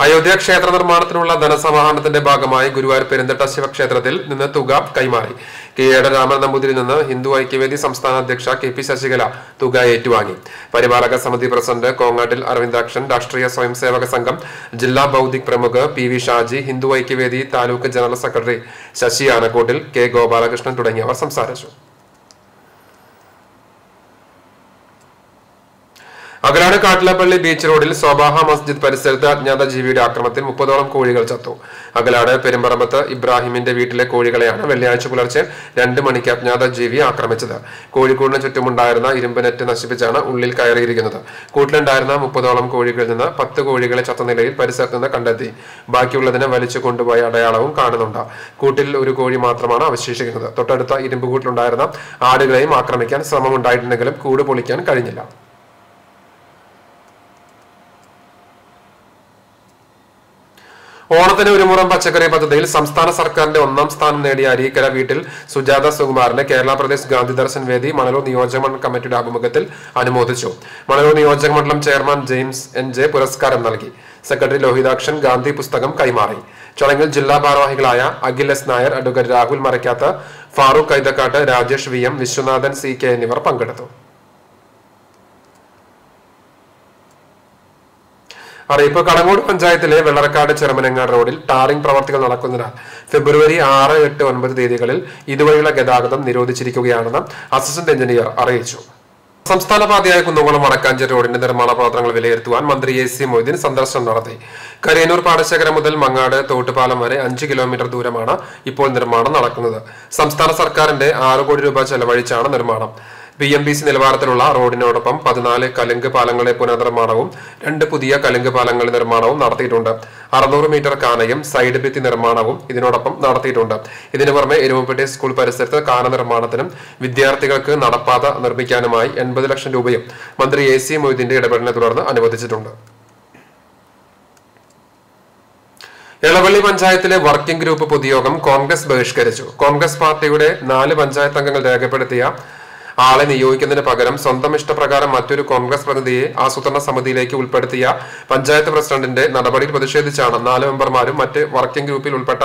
അയോധ്യ ക്ഷേത്ര നിർമ്മാണത്തിനുള്ള ധനസമാഹരണത്തിന്റെ ഭാഗമായി ഗുരുവായൂർ പെരുന്തട്ട ശിവക്ഷേത്രത്തിൽ നിന്ന് തുക കൈമാറി. കീഴട രാമൻ നമ്പൂതിരിൽ നിന്ന് ഹിന്ദു ഐക്യവേദി സംസ്ഥാന അധ്യക്ഷ കെ പി ശശികല തുക ഏറ്റുവാങ്ങി. പരിപാലക സമിതി പ്രസിഡന്റ് കോങ്ങാട്ടിൽ അരവിന്ദാക്ഷൻ രാഷ്ട്രീയ സ്വയംസേവക സംഘം ജില്ലാ ബൗദ്ധിക് പ്രമുഖ് P V Shaji Hindu Aikyavedi taluk general secretary Sasi Anakkottil K Gopalakrishnan തുടങ്ങിയവർ സംസാരിച്ചു. അകലാട് കാട്ടിലപ്പള്ളി ബീച്ച് റോഡിൽ സോബാഹ മസ്ജിദ് പരിസരത്ത് അജ്ഞാത ജീവിയുടെ ആക്രമത്തിൽ മുപ്പതോളം കോഴികൾ ചത്തു. അകലാട് പെരുമ്പറമ്പത്ത് ഇബ്രാഹിമിന്റെ വീട്ടിലെ കോഴികളെയാണ് വെള്ളിയാഴ്ച പുലർച്ചെ രണ്ട് മണിക്ക് അജ്ഞാത ജീവി ആക്രമിച്ചത്. കോഴിക്കൂടിന് ചുറ്റുമുണ്ടായിരുന്ന ഇരുമ്പ് നെറ്റ് നശിപ്പിച്ചാണ് ഉള്ളിൽ കയറിയിരിക്കുന്നത്. കൂട്ടിലുണ്ടായിരുന്ന മുപ്പതോളം കോഴികളിൽ നിന്ന് പത്ത് കോഴികളെ ചത്ത നിലയിൽ പരിസരത്ത് നിന്ന് കണ്ടെത്തി. ബാക്കിയുള്ളതിനെ വലിച്ചു കൊണ്ടുപോയ അടയാളവും കാണുന്നുണ്ട്. കൂട്ടിൽ ഒരു കോഴി മാത്രമാണ് അവശേഷിക്കുന്നത്. തൊട്ടടുത്ത ഇരുമ്പ് കൂട്ടിലുണ്ടായിരുന്ന ആടുകളെയും ആക്രമിക്കാൻ ശ്രമമുണ്ടായിട്ടുണ്ടെങ്കിലും കൂട് പൊളിക്കാൻ കഴിഞ്ഞില്ല. ഓണത്തിന് ഒരു മുറം പച്ചക്കറി പദ്ധതിയിൽ സംസ്ഥാന സർക്കാരിന്റെ ഒന്നാം സ്ഥാനം നേടിയ അരീക്കര വീട്ടിൽ സുജാത സുകുമാറിനെ കേരള പ്രദേശ് ഗാന്ധി ദർശൻ വേദി മണലൂർ നിയോജക മണ്ഡലം കമ്മിറ്റിയുടെ ആഭിമുഖ്യത്തിൽ അനുമോദിച്ചു. മണലൂർ നിയോജക മണ്ഡലം ചെയർമാൻ ജെയിംസ് എൻ ജെ പുരസ്കാരം നൽകി. സെക്രട്ടറി ലോഹിതാക്ഷൻ ഗാന്ധി പുസ്തകം കൈമാറി. ചടങ്ങിൽ ജില്ലാ ഭാരവാഹികളായ Akhil S Nair advocate Rahul മറയ്ക്കാത്ത Farooq Kaithakkatt Rajesh V M Viswanathan C K എന്നിവർ പങ്കെടുത്തു. അറിയിപ്പ്. കടങ്ങോട് പഞ്ചായത്തിലെ വെള്ളറക്കാട് ചെറുമനങ്ങാട് റോഡിൽ ടാറിംഗ് പ്രവർത്തികൾ നടക്കുന്നതിനാൽ ഫെബ്രുവരി ആറ് എട്ട് ഒൻപത് തീയതികളിൽ ഇതുവഴിയുള്ള ഗതാഗതം നിരോധിച്ചിരിക്കുകയാണെന്ന് അസിസ്റ്റന്റ് എഞ്ചിനീയർ അറിയിച്ചു. സംസ്ഥാന പാതയായ കുന്നുകുളം വടക്കാഞ്ചേരി റോഡിന്റെ നിർമ്മാണ പ്രവർത്തനങ്ങൾ വിലയിരുത്തുവാൻ മന്ത്രി എ സി മൊയ്തീൻ സന്ദർശനം നടത്തി. കരിയന്നൂർ പാടശേഖര മുതൽ മങ്ങാട് തോട്ടുപാലം വരെ അഞ്ച് കിലോമീറ്റർ ദൂരമാണ് ഇപ്പോൾ നിർമ്മാണം നടക്കുന്നത്. സംസ്ഥാന സർക്കാരിന്റെ ആറ് കോടി രൂപ ചെലവഴിച്ചാണ് നിർമ്മാണം. ബി എം ബി സി നിലവാരത്തിലുള്ള റോഡിനോടൊപ്പം പതിനാല് കലുങ്ക് പാലങ്ങളുടെ പുനർനിർമ്മാണവും രണ്ട് പുതിയ കലുങ്ക് പാലങ്ങൾ നിർമ്മാണവും നടത്തിയിട്ടുണ്ട്. അറുന്നൂറ് മീറ്റർ കാനയും സൈഡ് ഭിത്തി നിർമ്മാണവും ഇതിനോടൊപ്പം നടത്തിയിട്ടുണ്ട്. ഇതിനു പുറമെ എരുമപ്പെട്ടി സ്കൂൾ പരിസരത്ത് കാന നിർമ്മാണത്തിനും വിദ്യാർത്ഥികൾക്ക് നടപ്പാത നിർമ്മിക്കാനുമായി എൺപത് ലക്ഷം രൂപയും മന്ത്രി എ സി മൊയ്തീന്റെ ഇടപെടലിനെ തുടർന്ന് അനുവദിച്ചിട്ടുണ്ട്. എളവള്ളി പഞ്ചായത്തിലെ വർക്കിംഗ് ഗ്രൂപ്പ് പൊതുയോഗം കോൺഗ്രസ് ബഹിഷ്കരിച്ചു. കോൺഗ്രസ് പാർട്ടിയുടെ നാല് പഞ്ചായത്ത് അംഗങ്ങൾ രേഖപ്പെടുത്തിയ ആളെ നിയോഗിക്കുന്നതിന് പകരം സ്വന്തം ഇഷ്ടപ്രകാരം മറ്റൊരു കോൺഗ്രസ് പ്രതിനിധിയെ ആസൂത്രണ സമിതിയിലേക്ക് ഉൾപ്പെടുത്തിയ പഞ്ചായത്ത് പ്രസിഡന്റിന്റെ നടപടിയിൽ പ്രതിഷേധിച്ചാണ് നാല് മെമ്പർമാരും മറ്റ് വർക്കിംഗ് ഗ്രൂപ്പിൽ ഉൾപ്പെട്ട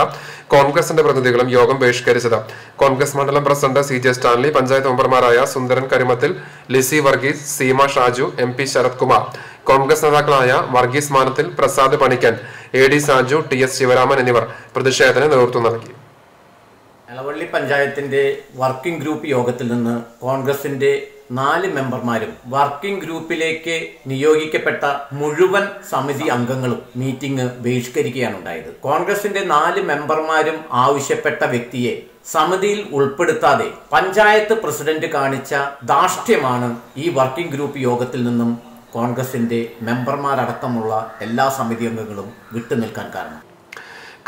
കോൺഗ്രസിന്റെ പ്രതിനിധികളും യോഗം ബഹിഷ്കരിച്ചത്. കോൺഗ്രസ് മണ്ഡലം president C J Stanley panchayat മെമ്പർമാരായ സുന്ദരൻ കരിമത്തിൽ ലിസി വർഗീസ് സീമ ഷാജു എം പി ശരത് കുമാർ. കോൺഗ്രസ് നേതാക്കളായ Varghese Manathil Prasad Panikkan A D Saju T S Sivaraman എന്നിവർ പ്രതിഷേധത്തിന് നേതൃത്വം നൽകി. എളവള്ളി പഞ്ചായത്തിന്റെ വർക്കിംഗ് ഗ്രൂപ്പ് യോഗത്തിൽ നിന്ന് കോൺഗ്രസിന്റെ നാല് മെമ്പർമാരും വർക്കിംഗ് ഗ്രൂപ്പിലേക്ക് നിയോഗിക്കപ്പെട്ട മുഴുവൻ സമിതി അംഗങ്ങളും മീറ്റിംഗ് ബഹിഷ്കരിക്കുകയാണ് ഉണ്ടായത്. കോൺഗ്രസിന്റെ നാല് മെമ്പർമാരും ആവശ്യപ്പെട്ട വ്യക്തിയെ സമിതിയിൽ ഉൾപ്പെടുത്താതെ പഞ്ചായത്ത് പ്രസിഡന്റ് കാണിച്ച ധാർഷ്ട്യമാണ് ഈ വർക്കിംഗ് ഗ്രൂപ്പ് യോഗത്തിൽ നിന്നും കോൺഗ്രസിന്റെ മെമ്പർമാരടക്കമുള്ള എല്ലാ സമിതി അംഗങ്ങളും വിട്ടുനിൽക്കാൻ കാരണം.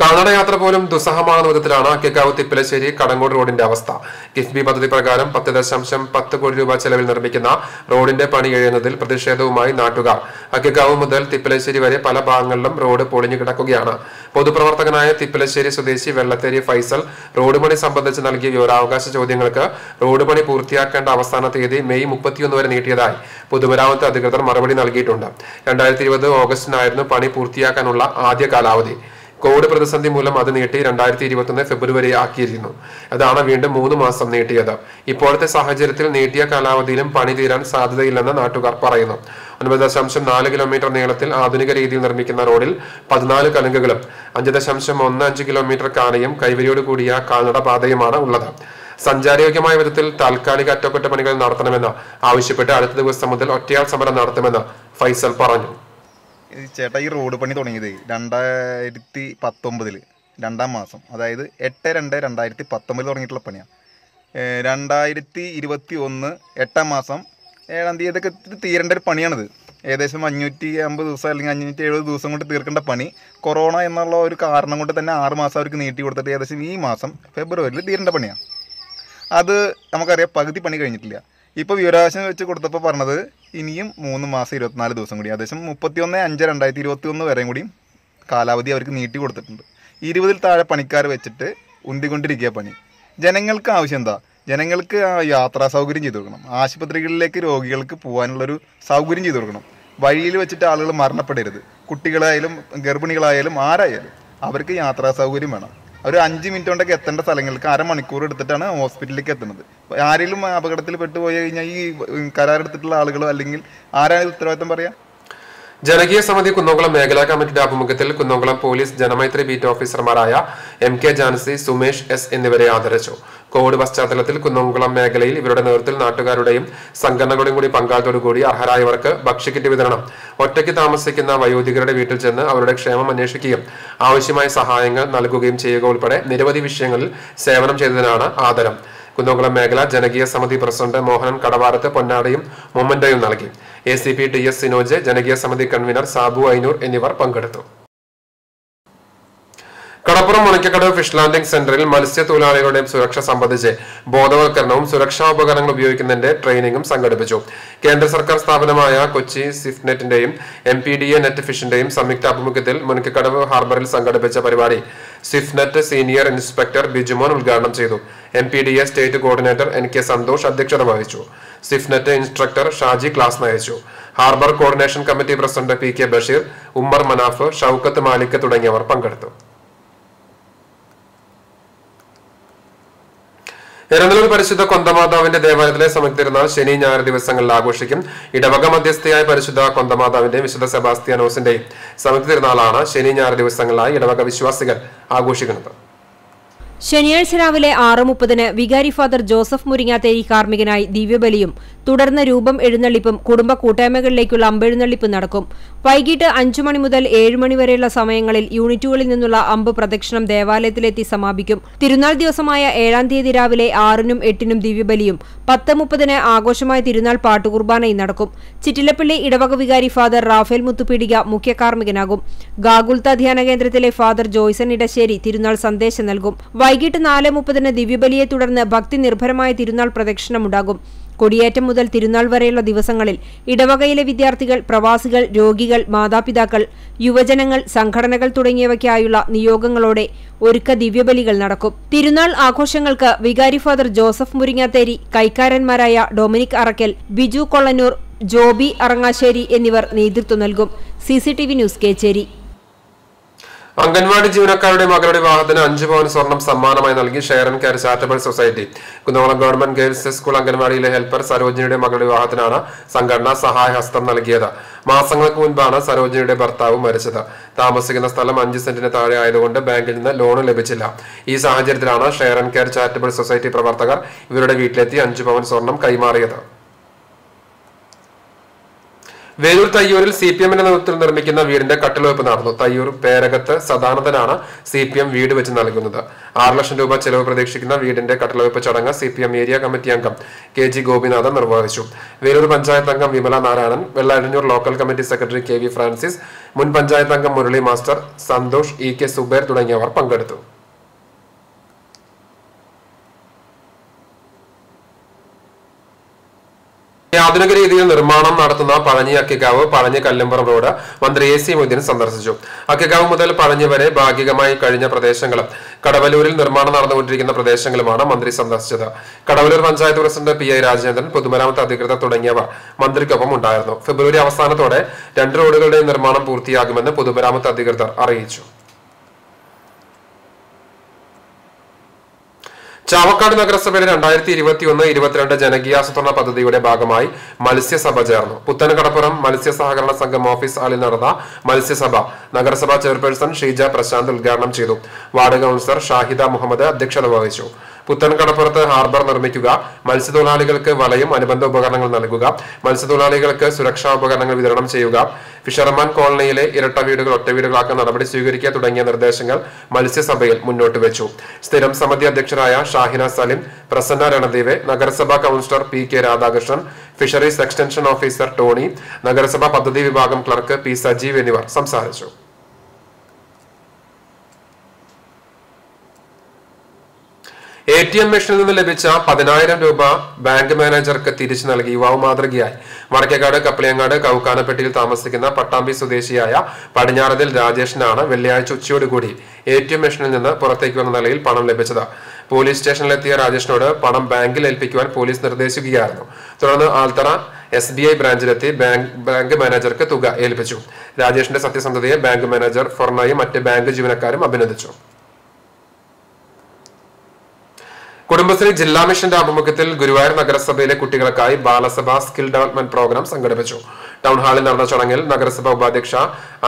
കാൽനടയാത്ര പോലും ദുസ്സഹമാകുന്ന വിധത്തിലാണ് അക്കിക്കാവ് തിപ്പലശ്ശേരി കടങ്ങോട് റോഡിന്റെ അവസ്ഥ. കിഫ്ബി പദ്ധതി പ്രകാരം പത്ത് ദശാംശം പത്ത് കോടി രൂപ ചെലവിൽ നിർമ്മിക്കുന്ന റോഡിന്റെ പണി കഴിയുന്നതിൽ പ്രതിഷേധവുമായി നാട്ടുകാർ. അക്കിക്കാവ് മുതൽ തിപ്പലശ്ശേരി വരെ പല ഭാഗങ്ങളിലും റോഡ് പൊളിഞ്ഞു കിടക്കുകയാണ്. പൊതുപ്രവർത്തകനായ തിപ്പലശ്ശേരി സ്വദേശി വെള്ളത്തേരി ഫൈസൽ റോഡ് പണി സംബന്ധിച്ച് നൽകിയ വിവരാവകാശ ചോദ്യങ്ങൾക്ക് റോഡ് പണി പൂർത്തിയാക്കേണ്ട അവസാന തീയതി മെയ് മുപ്പത്തിയൊന്ന് വരെ നീട്ടിയതായി പൊതുമരാമത്ത് അധികൃതർ മറുപടി നൽകിയിട്ടുണ്ട്. രണ്ടായിരത്തി ഇരുപത് ഓഗസ്റ്റിനായിരുന്നു പണി പൂർത്തിയാക്കാനുള്ള ആദ്യ കാലാവധി. കോവിഡ് പ്രതിസന്ധി മൂലം അത് നീട്ടി രണ്ടായിരത്തി ഇരുപത്തൊന്ന് ഫെബ്രുവരി ആക്കിയിരുന്നു. അതാണ് വീണ്ടും മൂന്ന് മാസം നീട്ടിയത്. ഇപ്പോഴത്തെ സാഹചര്യത്തിൽ നീട്ടിയ കാലാവധിയിലും പണി തീരാൻ സാധ്യതയില്ലെന്ന് നാട്ടുകാർ പറയുന്നു. ഒൻപത് ദശാംശം നാല് കിലോമീറ്റർ നീളത്തിൽ ആധുനിക രീതിയിൽ നിർമ്മിക്കുന്ന റോഡിൽ പതിനാല് കലുങ്കുകളും അഞ്ച് ദശാംശം ഒന്ന് അഞ്ച് കിലോമീറ്റർ കാനയും കൈവരിയോട് കൂടിയ കാൽനട പാതയുമാണ് ഉള്ളത്. സഞ്ചാരയോഗ്യമായ വിധത്തിൽ താൽക്കാലിക അറ്റകുറ്റപ്പണികൾ നടത്തണമെന്ന് ആവശ്യപ്പെട്ട് അടുത്ത ദിവസം മുതൽ ഒറ്റയാൾ സമരം നടത്തുമെന്ന് ഫൈസൽ പറഞ്ഞു. ചേട്ടാ ഈ റോഡ് പണി തുടങ്ങിയത് രണ്ടായിരത്തി പത്തൊമ്പതിൽ രണ്ടാം മാസം. അതായത് എട്ട് രണ്ട് രണ്ടായിരത്തി പത്തൊമ്പതിൽ തുടങ്ങിയിട്ടുള്ള പണിയാണ് രണ്ടായിരത്തി ഇരുപത്തി ഒന്ന് എട്ടാം മാസം ഏഴാം തീയതി ഒക്കെ തീരേണ്ട ഒരു പണിയാണിത്. ഏകദേശം അഞ്ഞൂറ്റി അമ്പത് ദിവസം അല്ലെങ്കിൽ അഞ്ഞൂറ്റി എഴുപത് ദിവസം കൊണ്ട് തീർക്കേണ്ട പണി. കൊറോണ എന്നുള്ള ഒരു കാരണം കൊണ്ട് തന്നെ ആറ് മാസം അവർക്ക് നീട്ടി കൊടുത്തിട്ട് ഏകദേശം ഈ മാസം ഫെബ്രുവരിയിൽ തീരേണ്ട പണിയാണ് അത് നമുക്കറിയാം പകുതി പണി കഴിഞ്ഞിട്ടില്ല. ഇപ്പോൾ വിവരാവശ്യം വെച്ച് കൊടുത്തപ്പോൾ പറഞ്ഞത് ഇനിയും മൂന്ന് മാസം ഇരുപത്തിനാല് ദിവസം കൂടി ഏകദേശം മുപ്പത്തിയൊന്ന് അഞ്ച് രണ്ടായിരത്തി ഇരുപത്തി ഒന്ന് വരെയും കൂടി കാലാവധി അവർക്ക് നീട്ടി കൊടുത്തിട്ടുണ്ട്. ഇരുപതിൽ താഴെ പണിക്കാർ വെച്ചിട്ട് ഉന്തിക്കൊണ്ടിരിക്കുക പണി. ജനങ്ങൾക്ക് ആവശ്യം എന്താ? ജനങ്ങൾക്ക് യാത്രാ സൗകര്യം ചെയ്തു കൊടുക്കണം. ആശുപത്രികളിലേക്ക് രോഗികൾക്ക് പോകാനുള്ളൊരു സൗകര്യം ചെയ്തു കൊടുക്കണം. വഴിയിൽ വെച്ചിട്ട് ആളുകൾ മരണപ്പെടരുത്. കുട്ടികളായാലും ഗർഭിണികളായാലും ആരായാലും അവർക്ക് യാത്രാ സൗകര്യം വേണം. ഒരു അഞ്ച് മിനിറ്റ് കൊണ്ടൊക്കെ എത്തേണ്ട സ്ഥലങ്ങൾക്ക് അരമണിക്കൂർ എടുത്തിട്ടാണ് ഹോസ്പിറ്റലിലേക്ക് എത്തുന്നത്. ആരെങ്കിലും അപകടത്തിൽ പെട്ടുപോയി കഴിഞ്ഞാൽ ഈ കരാറെടുത്തിട്ടുള്ള ആളുകളോ അല്ലെങ്കിൽ ആരാണ് ഉത്തരവാദിത്തം പറയാ? ജനകീയ സമിതി കുന്നംകുളം മേഖലാ കമ്മിറ്റിയുടെ ആഭിമുഖ്യത്തിൽ കുന്നംകുളം പോലീസ് ജനമൈത്രി ബീറ്റ് ഓഫീസർമാരായ M K Jancy Sumesh S എന്നിവരെ ആദരിച്ചു. കോവിഡ് പശ്ചാത്തലത്തിൽ കുന്നംകുളം മേഖലയിൽ ഇവരുടെ നേതൃത്വത്തിൽ നാട്ടുകാരുടെയും സംഘടനകളുടെയും കൂടി പങ്കാളിത്തോടുകൂടി അർഹരായവർക്ക് ഭക്ഷ്യക്കിറ്റ് വിതരണം. ഒറ്റയ്ക്ക് താമസിക്കുന്ന വയോധികരുടെ വീട്ടിൽ ചെന്ന് അവരുടെ ക്ഷേമം അന്വേഷിക്കുകയും ആവശ്യമായ സഹായങ്ങൾ നൽകുകയും ചെയ്യുക ഉൾപ്പെടെ നിരവധി വിഷയങ്ങളിൽ സേവനം ചെയ്തതിനാണ് ആദരം. കുന്നംകുളം മേഖല ജനകീയ സമിതി പ്രസിഡന്റ് മോഹനൻ കടവാരത്ത് പൊന്നാടയും മൊമ്മന്റയും നൽകി. A C P T S Sinoj ജനകീയ സമിതി കൺവീനർ സാബു ഐനൂർ എന്നിവർ പങ്കെടുത്തു. കടപ്പുറം മുണക്കക്കടവ് ഫിഷ് ലാൻഡിംഗ് സെന്ററിൽ മത്സ്യത്തൊഴിലാളികളുടെയും സുരക്ഷ സംബന്ധിച്ച് ബോധവൽക്കരണവും സുരക്ഷാ ഉപകരണങ്ങൾ ഉപയോഗിക്കുന്നതിന്റെ ട്രെയിനിങ്ങും സംഘടിപ്പിച്ചു. കേന്ദ്ര സർക്കാർ സ്ഥാപനമായ Kochi സിഫ്നെറ്റിന്റെയും M P D A net ഫിഷിന്റെയും സംയുക്ത ആഭിമുഖ്യത്തിൽ മുനക്കക്കടവ് ഹാർബറിൽ സംഘടിപ്പിച്ച പരിപാടി സിഫ്നെറ്റ് സീനിയർ ഇൻസ്പെക്ടർ ബിജുമോൻ ഉദ്ഘാടനം ചെയ്തു. M P D A state coordinator N K Santhosh അധ്യക്ഷത വഹിച്ചു. സിഫ്നെറ്റ് ഇൻസ്ട്രക്ടർ ഷാജി ക്ലാസ് നയിച്ചു. Harbour coordination committee president P K Basheer Ummer Manaf Shoukath Malik തുടങ്ങിയവർ പങ്കെടുത്തു. എരന്തലൂർ പരിശുദ്ധ കൊന്തമാതാവിന്റെ ദേവാലയത്തിലെ സമയത്തിരുന്നാൾ ശനി ഞായർ ദിവസങ്ങളിൽ ആഘോഷിക്കും. ഇടവക മധ്യസ്ഥയായ പരിശുദ്ധ കൊന്തമാതാവിന്റെയും വിശുദ്ധ സെബാസ്ത്യാനോസിന്റെയും സമയത്തിരുന്നാളാണ് ശനി ഞായർ ദിവസങ്ങളിലായി ഇടവക വിശ്വാസികൾ ആഘോഷിക്കുന്നത്. ശനിയാഴ്ച രാവിലെ ആറ് മുപ്പതിന് വികാരി ഫാദർ ജോസഫ് മുരിങ്ങാത്തേരി കാർമ്മികനായി ദിവ്യബലിയും തുടർന്ന് രൂപം എഴുന്നള്ളിപ്പും കുടുംബ കൂട്ടായ്മകളിലേക്കുള്ള അമ്പെഴുന്നള്ളിപ്പ് നടക്കും. വൈകിട്ട് അഞ്ചു മണി മുതൽ ഏഴ് മണി വരെയുള്ള സമയങ്ങളിൽ യൂണിറ്റുകളിൽ നിന്നുള്ള അമ്പ് പ്രദക്ഷിണം ദേവാലയത്തിലെത്തി സമാപിക്കും. തിരുനാൾ ദിവസമായ ഏഴാം തീയതി രാവിലെ ആറിനും എട്ടിനും ദിവ്യബലിയും പത്ത് മുപ്പതിന് ആഘോഷമായ തിരുനാൾ പാട്ടുകുർബാനയും നടക്കും. ചിറ്റിലപ്പള്ളി ഇടവക വികാരി ഫാദർ റാഫേൽ മുത്തുപീടിക മുഖ്യ കാർമ്മികനാകും. ഗാഗുൽത്ത ധ്യാന കേന്ദ്രത്തിലെ ഫാദർ ജോയ്സൺ ഇടശ്ശേരി തിരുനാൾ സന്ദേശം നൽകും. വൈകിട്ട് നാല് മുപ്പതിന് ദിവ്യബലിയെ തുടർന്ന് ഭക്തി നിർഭരമായ തിരുനാൾ പ്രദക്ഷിണമുണ്ടാകും. കൊടിയേറ്റം മുതൽ തിരുനാൾ വരെയുള്ള ദിവസങ്ങളിൽ ഇടവകയിലെ വിദ്യാർത്ഥികൾ പ്രവാസികൾ രോഗികൾ മാതാപിതാക്കൾ യുവജനങ്ങൾ സംഘടനകൾ തുടങ്ങിയവയ്ക്കായുള്ള നിയോഗങ്ങളോടെ ഒരുക്ക ദിവ്യബലികൾ നടക്കും. തിരുനാൾ ആഘോഷങ്ങൾക്ക് വികാരി ഫാദർ ജോസഫ് മുരിങ്ങാത്തേരി കൈക്കാരന്മാരായ ഡൊമിനിക് അറക്കൽ ബിജു കൊള്ളന്നൂർ ജോബി അറങ്ങാശ്ശേരി എന്നിവർ നേതൃത്വം നൽകും. CCTV news Kecheri. അംഗൻവാടി ജീവനക്കാരുടെ മകളുടെ വിവാഹത്തിന് അഞ്ചു പവൻ സ്വർണം സമ്മാനമായി നൽകി share and care charitable society. Kunnolam government girls school അംഗൻവാടിയിലെ helper സരോജിനിയുടെ മകളുടെ വിവാഹത്തിനാണ് സംഘടന സഹായഹസ്തം നൽകിയത്. മാസങ്ങൾക്ക് മുൻപാണ് സരോജിനിയുടെ ഭർത്താവ് മരിച്ചത്. താമസിക്കുന്ന സ്ഥലം അഞ്ച് സെന്റിന് താഴെ ആയതുകൊണ്ട് ബാങ്കിൽ നിന്ന് ലോൺ ലഭിച്ചില്ല. ഈ സാഹചര്യത്തിലാണ് share and care charitable society പ്രവർത്തകർ ഇവരുടെ വീട്ടിലെത്തി അഞ്ചു പവൻ സ്വർണം കൈമാറിയത്. വേലൂർ തയ്യൂരിൽ സി പി എമ്മിന്റെ നേതൃത്വത്തിൽ നിർമ്മിക്കുന്ന വീടിന്റെ കട്ടിലുവെപ്പ് നടന്നു. തയ്യൂർ പേരകത്ത് സദാനന്ദനാണ് സി പി എം വീട് വെച്ച് നൽകുന്നത്. ആറ് ലക്ഷം രൂപ ചെലവ് പ്രതീക്ഷിക്കുന്ന വീടിന്റെ കട്ടിലുവെപ്പ് ചടങ്ങ് C P M area committee അംഗം കെ ജി ഗോപിനാഥൻ നിർവഹിച്ചു. വേലൂർ പഞ്ചായത്ത് അംഗം Vimala Narayanan Vellazhinjur local committee secretary K V Francis മുൻ പഞ്ചായത്ത് അംഗം Murali master Santhosh E K Suber തുടങ്ങിയവർ പങ്കെടുത്തു. ആധുനിക രീതിയിൽ നിർമ്മാണം നടത്തുന്ന പഴഞ്ഞി അക്കിക്കാവ് പഴഞ്ഞി കല്ലുംപുറം റോഡ് മന്ത്രി എ സി മൊയ്തീൻ സന്ദർശിച്ചു. അക്കിക്കാവ് മുതൽ പഴഞ്ഞി വരെ ഭാഗികമായി കഴിഞ്ഞ പ്രദേശങ്ങളും കടവലൂരിൽ നിർമ്മാണം നടന്നുകൊണ്ടിരിക്കുന്ന പ്രദേശങ്ങളുമാണ് മന്ത്രി സന്ദർശിച്ചത്. Kadavallur panchayat president P I Rajendran പൊതുമരാമത്ത് അധികൃതർ തുടങ്ങിയവർ മന്ത്രിക്കൊപ്പം ഉണ്ടായിരുന്നു. ഫെബ്രുവരി അവസാനത്തോടെ രണ്ട് റോഡുകളുടെയും നിർമ്മാണം പൂർത്തിയാകുമെന്ന് പൊതുമരാമത്ത് അധികൃതർ അറിയിച്ചു. ചാവക്കാട് നഗരസഭയിൽ രണ്ടായിരത്തി ഇരുപത്തി ഒന്ന് ഇരുപത്തിരണ്ട് ജനകീയാസൂത്രണ പദ്ധതിയുടെ ഭാഗമായി മത്സ്യസഭ ചേർന്നു. പുത്തൻകടപ്പുറം മത്സ്യ സഹകരണ സംഘം ഓഫീസ് ഹാളിൽ നടന്ന മത്സ്യസഭ നഗരസഭാ ചെയർപേഴ്സൺ ഷീജ പ്രശാന്ത് ഉദ്ഘാടനം ചെയ്തു. വാർഡ് കൌൺസിലർ ഷാഹിദ മുഹമ്മദ് അധ്യക്ഷത വഹിച്ചു. പുത്തൻകടപ്പുറത്ത് ഹാർബർ നിർമ്മിക്കുക മത്സ്യത്തൊഴിലാളികൾക്ക് വലയും അനുബന്ധ ഉപകരണങ്ങൾ നൽകുക മത്സ്യത്തൊഴിലാളികൾക്ക് സുരക്ഷാ ഉപകരണങ്ങൾ വിതരണം ചെയ്യുക ഫിഷർമാൻ കോളനിയിലെ ഇരട്ട വീടുകൾ ഒറ്റ വീടുകളാക്കാൻ നടപടി സ്വീകരിക്കുക തുടങ്ങിയ നിർദ്ദേശങ്ങൾ മത്സ്യസഭയിൽ മുന്നോട്ട് വെച്ചു. സ്ഥിരം സമിതി അധ്യക്ഷരായ ഷാഹിന സലിം പ്രസന്ന രണദീവെ നഗരസഭാ councillor P K Radhakrishnan fisheries extension officer Tony നഗരസഭാ പദ്ധതി വിഭാഗം ക്ലർക്ക് പി സജീവ് എന്നിവർ സംസാരിച്ചു. എ ടി എം മെഷീനിൽ നിന്ന് ലഭിച്ച പതിനായിരം രൂപ ബാങ്ക് മാനേജർക്ക് തിരിച്ചു നൽകി. യുവാവ് മാതൃകയായി. വടക്കേക്കാട് കപ്പളിയങ്ങാട് കൗക്കാനപ്പെട്ടിയിൽ താമസിക്കുന്ന പട്ടാമ്പി സ്വദേശിയായ പടിഞ്ഞാറതിൽ രാജേഷിനാണ് വെള്ളിയാഴ്ച ഉച്ചയോടുകൂടി എ ടി എം മെഷീനിൽ നിന്ന് പുറത്തേക്ക് വന്ന നിലയിൽ പണം ലഭിച്ചത്. പോലീസ് സ്റ്റേഷനിലെത്തിയ രാജേഷിനോട് പണം ബാങ്കിൽ ഏൽപ്പിക്കുവാൻ പോലീസ് നിർദ്ദേശിക്കുകയായിരുന്നു. തുടർന്ന് ആൽത്തറ എസ് ബി ഐ ബ്രാഞ്ചിലെത്തി ബാങ്ക് ബാങ്ക് മാനേജർക്ക് തുക ഏൽപ്പിച്ചു. രാജേഷിന്റെ സത്യസന്ധതയെ ബാങ്ക് മാനേജർ ഫൊർണയും മറ്റ് ബാങ്ക് ജീവനക്കാരും അഭിനന്ദിച്ചു. കുടുംബശ്രീ ജില്ലാ മിഷന്റെ ആഭിമുഖ്യത്തിൽ ഗുരുവായൂർ നഗരസഭയിലെ കുട്ടികൾക്കായി ബാലസഭ സ്കിൽ ഡെവലപ്മെന്റ് പ്രോഗ്രാം സംഘടിപ്പിച്ചു. ടൗൺ ഹാളിൽ നടന്ന ചടങ്ങിൽ നഗരസഭ ഉപാധ്യക്ഷ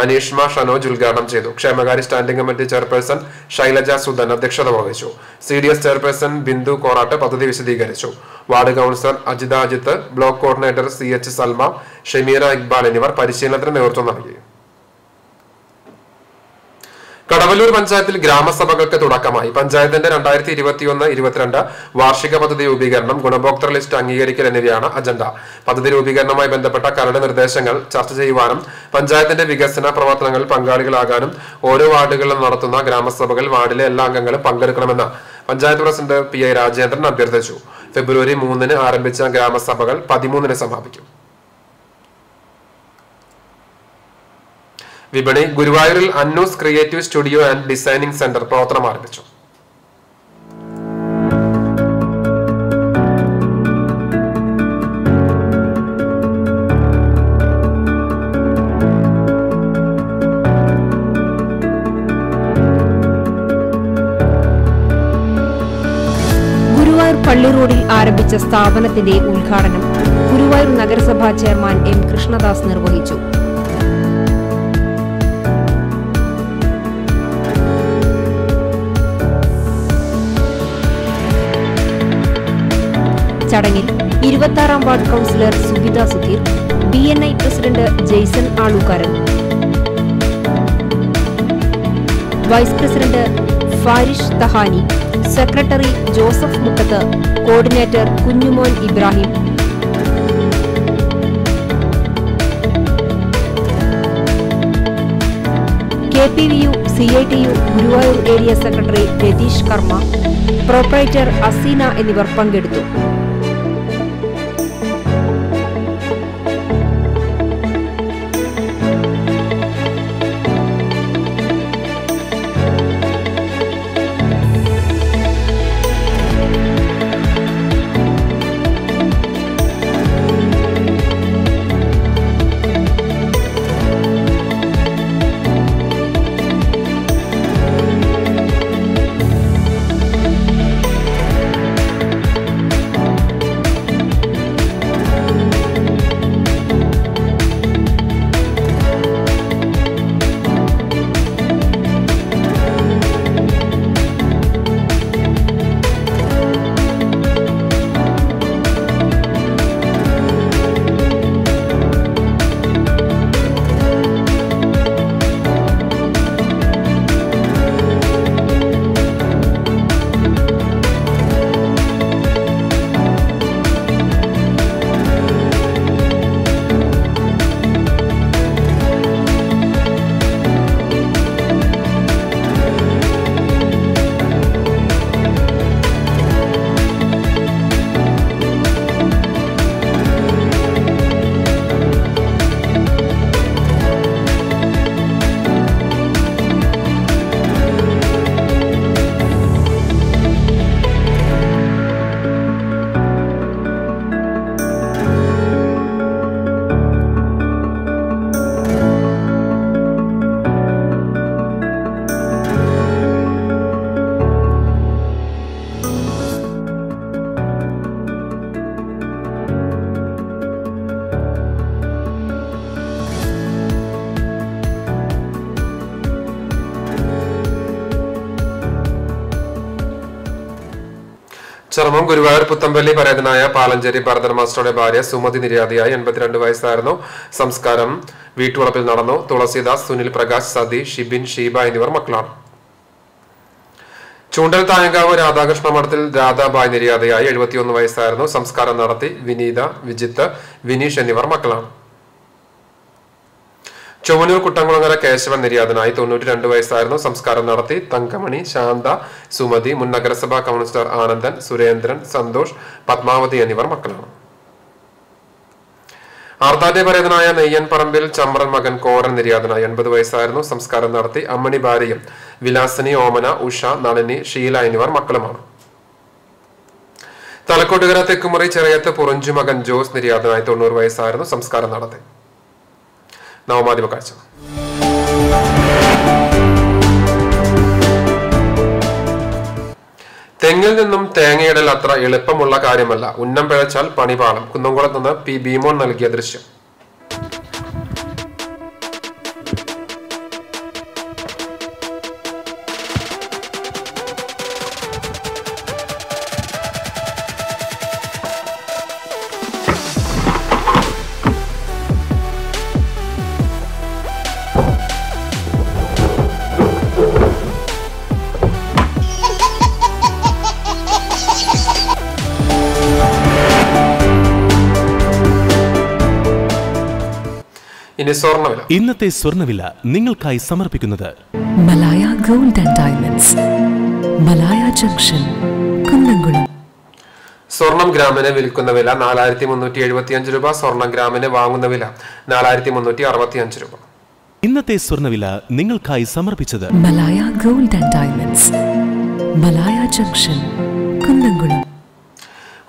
അനീഷ്മ ഷനോജ് ഉദ്ഘാടനം ചെയ്തു. ക്ഷേമകാര്യ standing committee chairperson Shailaja Sudhan അധ്യക്ഷത വഹിച്ചു. C D S chairperson Bindu Korattu പദ്ധതി വിശദീകരിച്ചു. Ward councillor Ajitha Ajith block coordinator C H Salma Shameera Iqbal എന്നിവർ പരിശീലനത്തിന് നേതൃത്വം നൽകി. കടവല്ലൂർ പഞ്ചായത്തിൽ ഗ്രാമസഭകൾക്ക് തുടക്കമായി. പഞ്ചായത്തിന്റെ രണ്ടായിരത്തി ഇരുപത്തിയൊന്ന് ഇരുപത്തിരണ്ട് വാർഷിക പദ്ധതി രൂപീകരണം ഗുണഭോക്തൃ ലിസ്റ്റ് അംഗീകരിക്കൽ എന്നിവയാണ് അജണ്ട. പദ്ധതി രൂപീകരണവുമായി ബന്ധപ്പെട്ട കരട് നിർദ്ദേശങ്ങൾ ചർച്ച ചെയ്യുവാനും പഞ്ചായത്തിന്റെ വികസന പ്രവർത്തനങ്ങളിൽ പങ്കാളികളാകാനും ഓരോ വാർഡുകളിലും നടത്തുന്ന ഗ്രാമസഭകൾ വാർഡിലെ എല്ലാ അംഗങ്ങളും പങ്കെടുക്കണമെന്ന് panchayat president P I Rajendran അഭ്യർത്ഥിച്ചു. ഫെബ്രുവരി മൂന്നിന് ആരംഭിച്ച ഗ്രാമസഭകൾ പതിമൂന്നിന് സമാപിക്കും. വിപണി ഗുരുവായൂരിൽ Annoos creative studio and designing centre പ്രവർത്തനം ആരംഭിച്ചു. പള്ളി റോഡിൽ ആരംഭിച്ച സ്ഥാപനത്തിന്റെ ഉദ്ഘാടനം ഗുരുവായൂർ നഗരസഭാ ചെയർമാൻ എം കൃഷ്ണദാസ് നിർവഹിച്ചു. ചടങ്ങിൽ ഇരുപത്താറാം ward councillor Subitha Sudheer B N I president Jaison Alukkaran. Vice president Farish Tahani secretary Joseph Mukkath coordinator Kunjumon Ibrahim. K P V U C I T U Guruvayur area secretary Ratheesh Karma proprietor Aseena എന്നിവർ പങ്കെടുത്തു. ശ്രമം ഗുരുവായൂർ പുത്തമ്പള്ളി പരേതനായ പാലഞ്ചേരി ഭരതൻ മാസ്റ്ററുടെ ഭാര്യ സുമതി നിര്യാതിയായി എൺപത്തിരണ്ട് വയസ്സായിരുന്നു. സംസ്കാരം വീട്ടുവളപ്പിൽ നടന്നു. തുളസിദാസ് സുനിൽ പ്രകാശ് സതി ഷിബിൻ ഷീബ എന്നിവർ മക്കളാണ്. ചൂണ്ടൽ തായങ്കാവ് രാധാകൃഷ്ണ മഠത്തിൽ രാധാബായ് നിര്യാതയായി എഴുപത്തിയൊന്ന് വയസ്സായിരുന്നു. സംസ്കാരം നടത്തി വിനീത വിജിത്ത് വിനീഷ് എന്നിവർ മക്കളാണ്. ചുവനൂർ കുട്ടംകുളങ്ങര കേശവൻ നിര്യാതനായി തൊണ്ണൂറ്റി രണ്ട് വയസ്സായിരുന്നു സംസ്കാരം നടത്തി. തങ്കമണി ശാന്ത സുമതി മുൻ നഗരസഭാ കൗൺസിലർ ആനന്ദൻ സുരേന്ദ്രൻ സന്തോഷ് പത്മാവതി എന്നിവർ മക്കളാണ്. ആർത്താറ്റെ പരേതനായ നെയ്യൻ പറമ്പിൽ ചമ്രൻ മകൻ കോരൻ നിര്യാതനായി എൺപത് വയസ്സായിരുന്നു സംസ്കാരം നടത്തി. അമ്മണി ഭാര്യയും വിലാസിനി ഓമന ഉഷ നളിനി ഷീല എന്നിവർ മക്കളുമാണ്. തലക്കോട്ടുകര തെക്കുമുറി ചെറിയത്ത് പുറഞ്ചു മകൻ ജോസ് നിര്യാതനായി തൊണ്ണൂറ് വയസ്സായിരുന്നു സംസ്കാരം നടത്തി. നവമാധ്യമ കാഴ്ച. തെങ്ങിൽ നിന്നും തേങ്ങയിടൽ അത്ര എളുപ്പമുള്ള കാര്യമല്ല. ഉന്നം പിഴച്ചാൽ പണിപാളം. കുന്നംകുളത്ത് നിന്ന് പി. ഭീമോൻ നൽകിയ ദൃശ്യം. ഇനി സ്വർണവില ഇന്നത്തെ സ്വർണവില നിങ്ങൾക്കായി സമർപ്പിക്കുന്നത് Malaya gold and diamonds. Malaya junction Kunnamkulam. സ്വർണം ഗ്രാമിന് വിൽക്കുന്ന വില നാലായിരത്തി മുന്നൂറ്റി എഴുപത്തി അഞ്ച് രൂപ. സ്വർണം ഗ്രാമിന് വാങ്ങുന്ന വില നാലായിരത്തി മുന്നൂറ്റി അറുപത്തി അഞ്ച് രൂപ. ഇന്നത്തെ സ്വർണവില നിങ്ങൾക്കായി സമർപ്പിച്ചത് Malaya gold and diamonds. Malaya junction Kunnamkulam.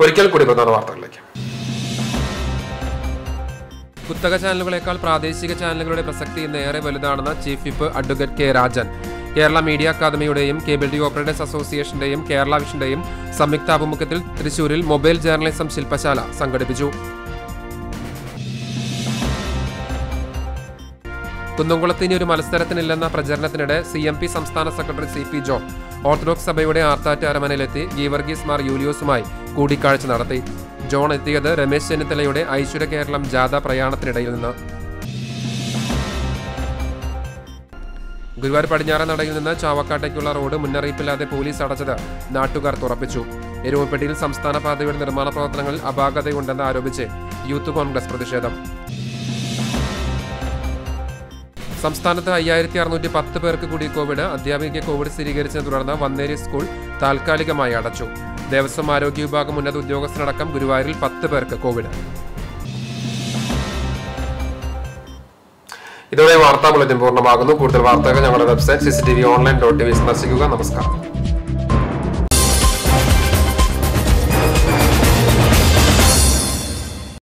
ഒരിക്കൽ കൂടി പ്രധാന വാർത്തകളിലേക്ക്. കുത്തക ചാനലുകളേക്കാൾ പ്രാദേശിക ചാനലുകളുടെ പ്രസക്തി ഇന്ന് ഏറെ വലുതാണെന്ന് chief whip advocate K Rajan. Kerala media അക്കാദമിയുടെയും cable T operators അസോസിയേഷന്റെയും കേരള വിഷന്റെയും സംയുക്ത ആഭിമുഖ്യത്തിൽ തൃശൂരിൽ മൊബൈൽ ജേർണലിസം ശില്പശാല സംഘടിപ്പിച്ചു. കുന്നംകുളത്ത് ഇനി ഒരു മത്സരത്തിനില്ലെന്ന പ്രചരണത്തിനിടെ സി എം പി സംസ്ഥാന secretary C P John. Orthodox സഭയുടെ ആർത്താറ്റ് അരമനയിലെത്തി ഗീവർഗീസ് മാർ യൂലിയോസുമായി കൂടിക്കാഴ്ച നടത്തി. ജോൺ എത്തിയത് രമേശ് ചെന്നിത്തലയുടെ ഐശ്വര്യ കേരളം ജാഥ പ്രയാണത്തിനിടയിൽ നിന്ന്. ഗുരുവായൂർ പടിഞ്ഞാറൻ നടയിൽ നിന്ന് ചാവക്കാട്ടേക്കുള്ള റോഡ് മുന്നറിയിപ്പില്ലാതെ പോലീസ് അടച്ചത് നാട്ടുകാർ തുറപ്പിച്ചു. എരുമപ്പെട്ടിയിൽ സംസ്ഥാന പാതയുടെ നിർമ്മാണ പ്രവർത്തനങ്ങളിൽ അപാകതയുണ്ടെന്ന് ആരോപിച്ച് യൂത്ത് കോൺഗ്രസ് പ്രതിഷേധം. സംസ്ഥാനത്ത് അയ്യായിരത്തി അറുന്നൂറ്റി പത്ത് പേർക്ക് കൂടി കോവിഡ് അധ്യാപികയ്ക്ക് കോവിഡ് സ്ഥിരീകരിച്ചതിനെ തുടർന്ന് വന്നേരി സ്കൂൾ താൽക്കാലികമായി അടച്ചു. ദേവസ്വം ആരോഗ്യ വിഭാഗം ഉന്നത ഉദ്യോഗസ്ഥരടക്കം ഗുരുവായൂരിൽ പത്ത് പേർക്ക് കോവിഡ്. ഇതോടെ വാർത്താ ബുള്ളറ്റിൻ പൂർണമാകുന്നു. കൂടുതൽ വാർത്തകൾ ഞങ്ങളുടെ website C C T V online dot T V സന്ദർശിക്കുക നമസ്കാരം.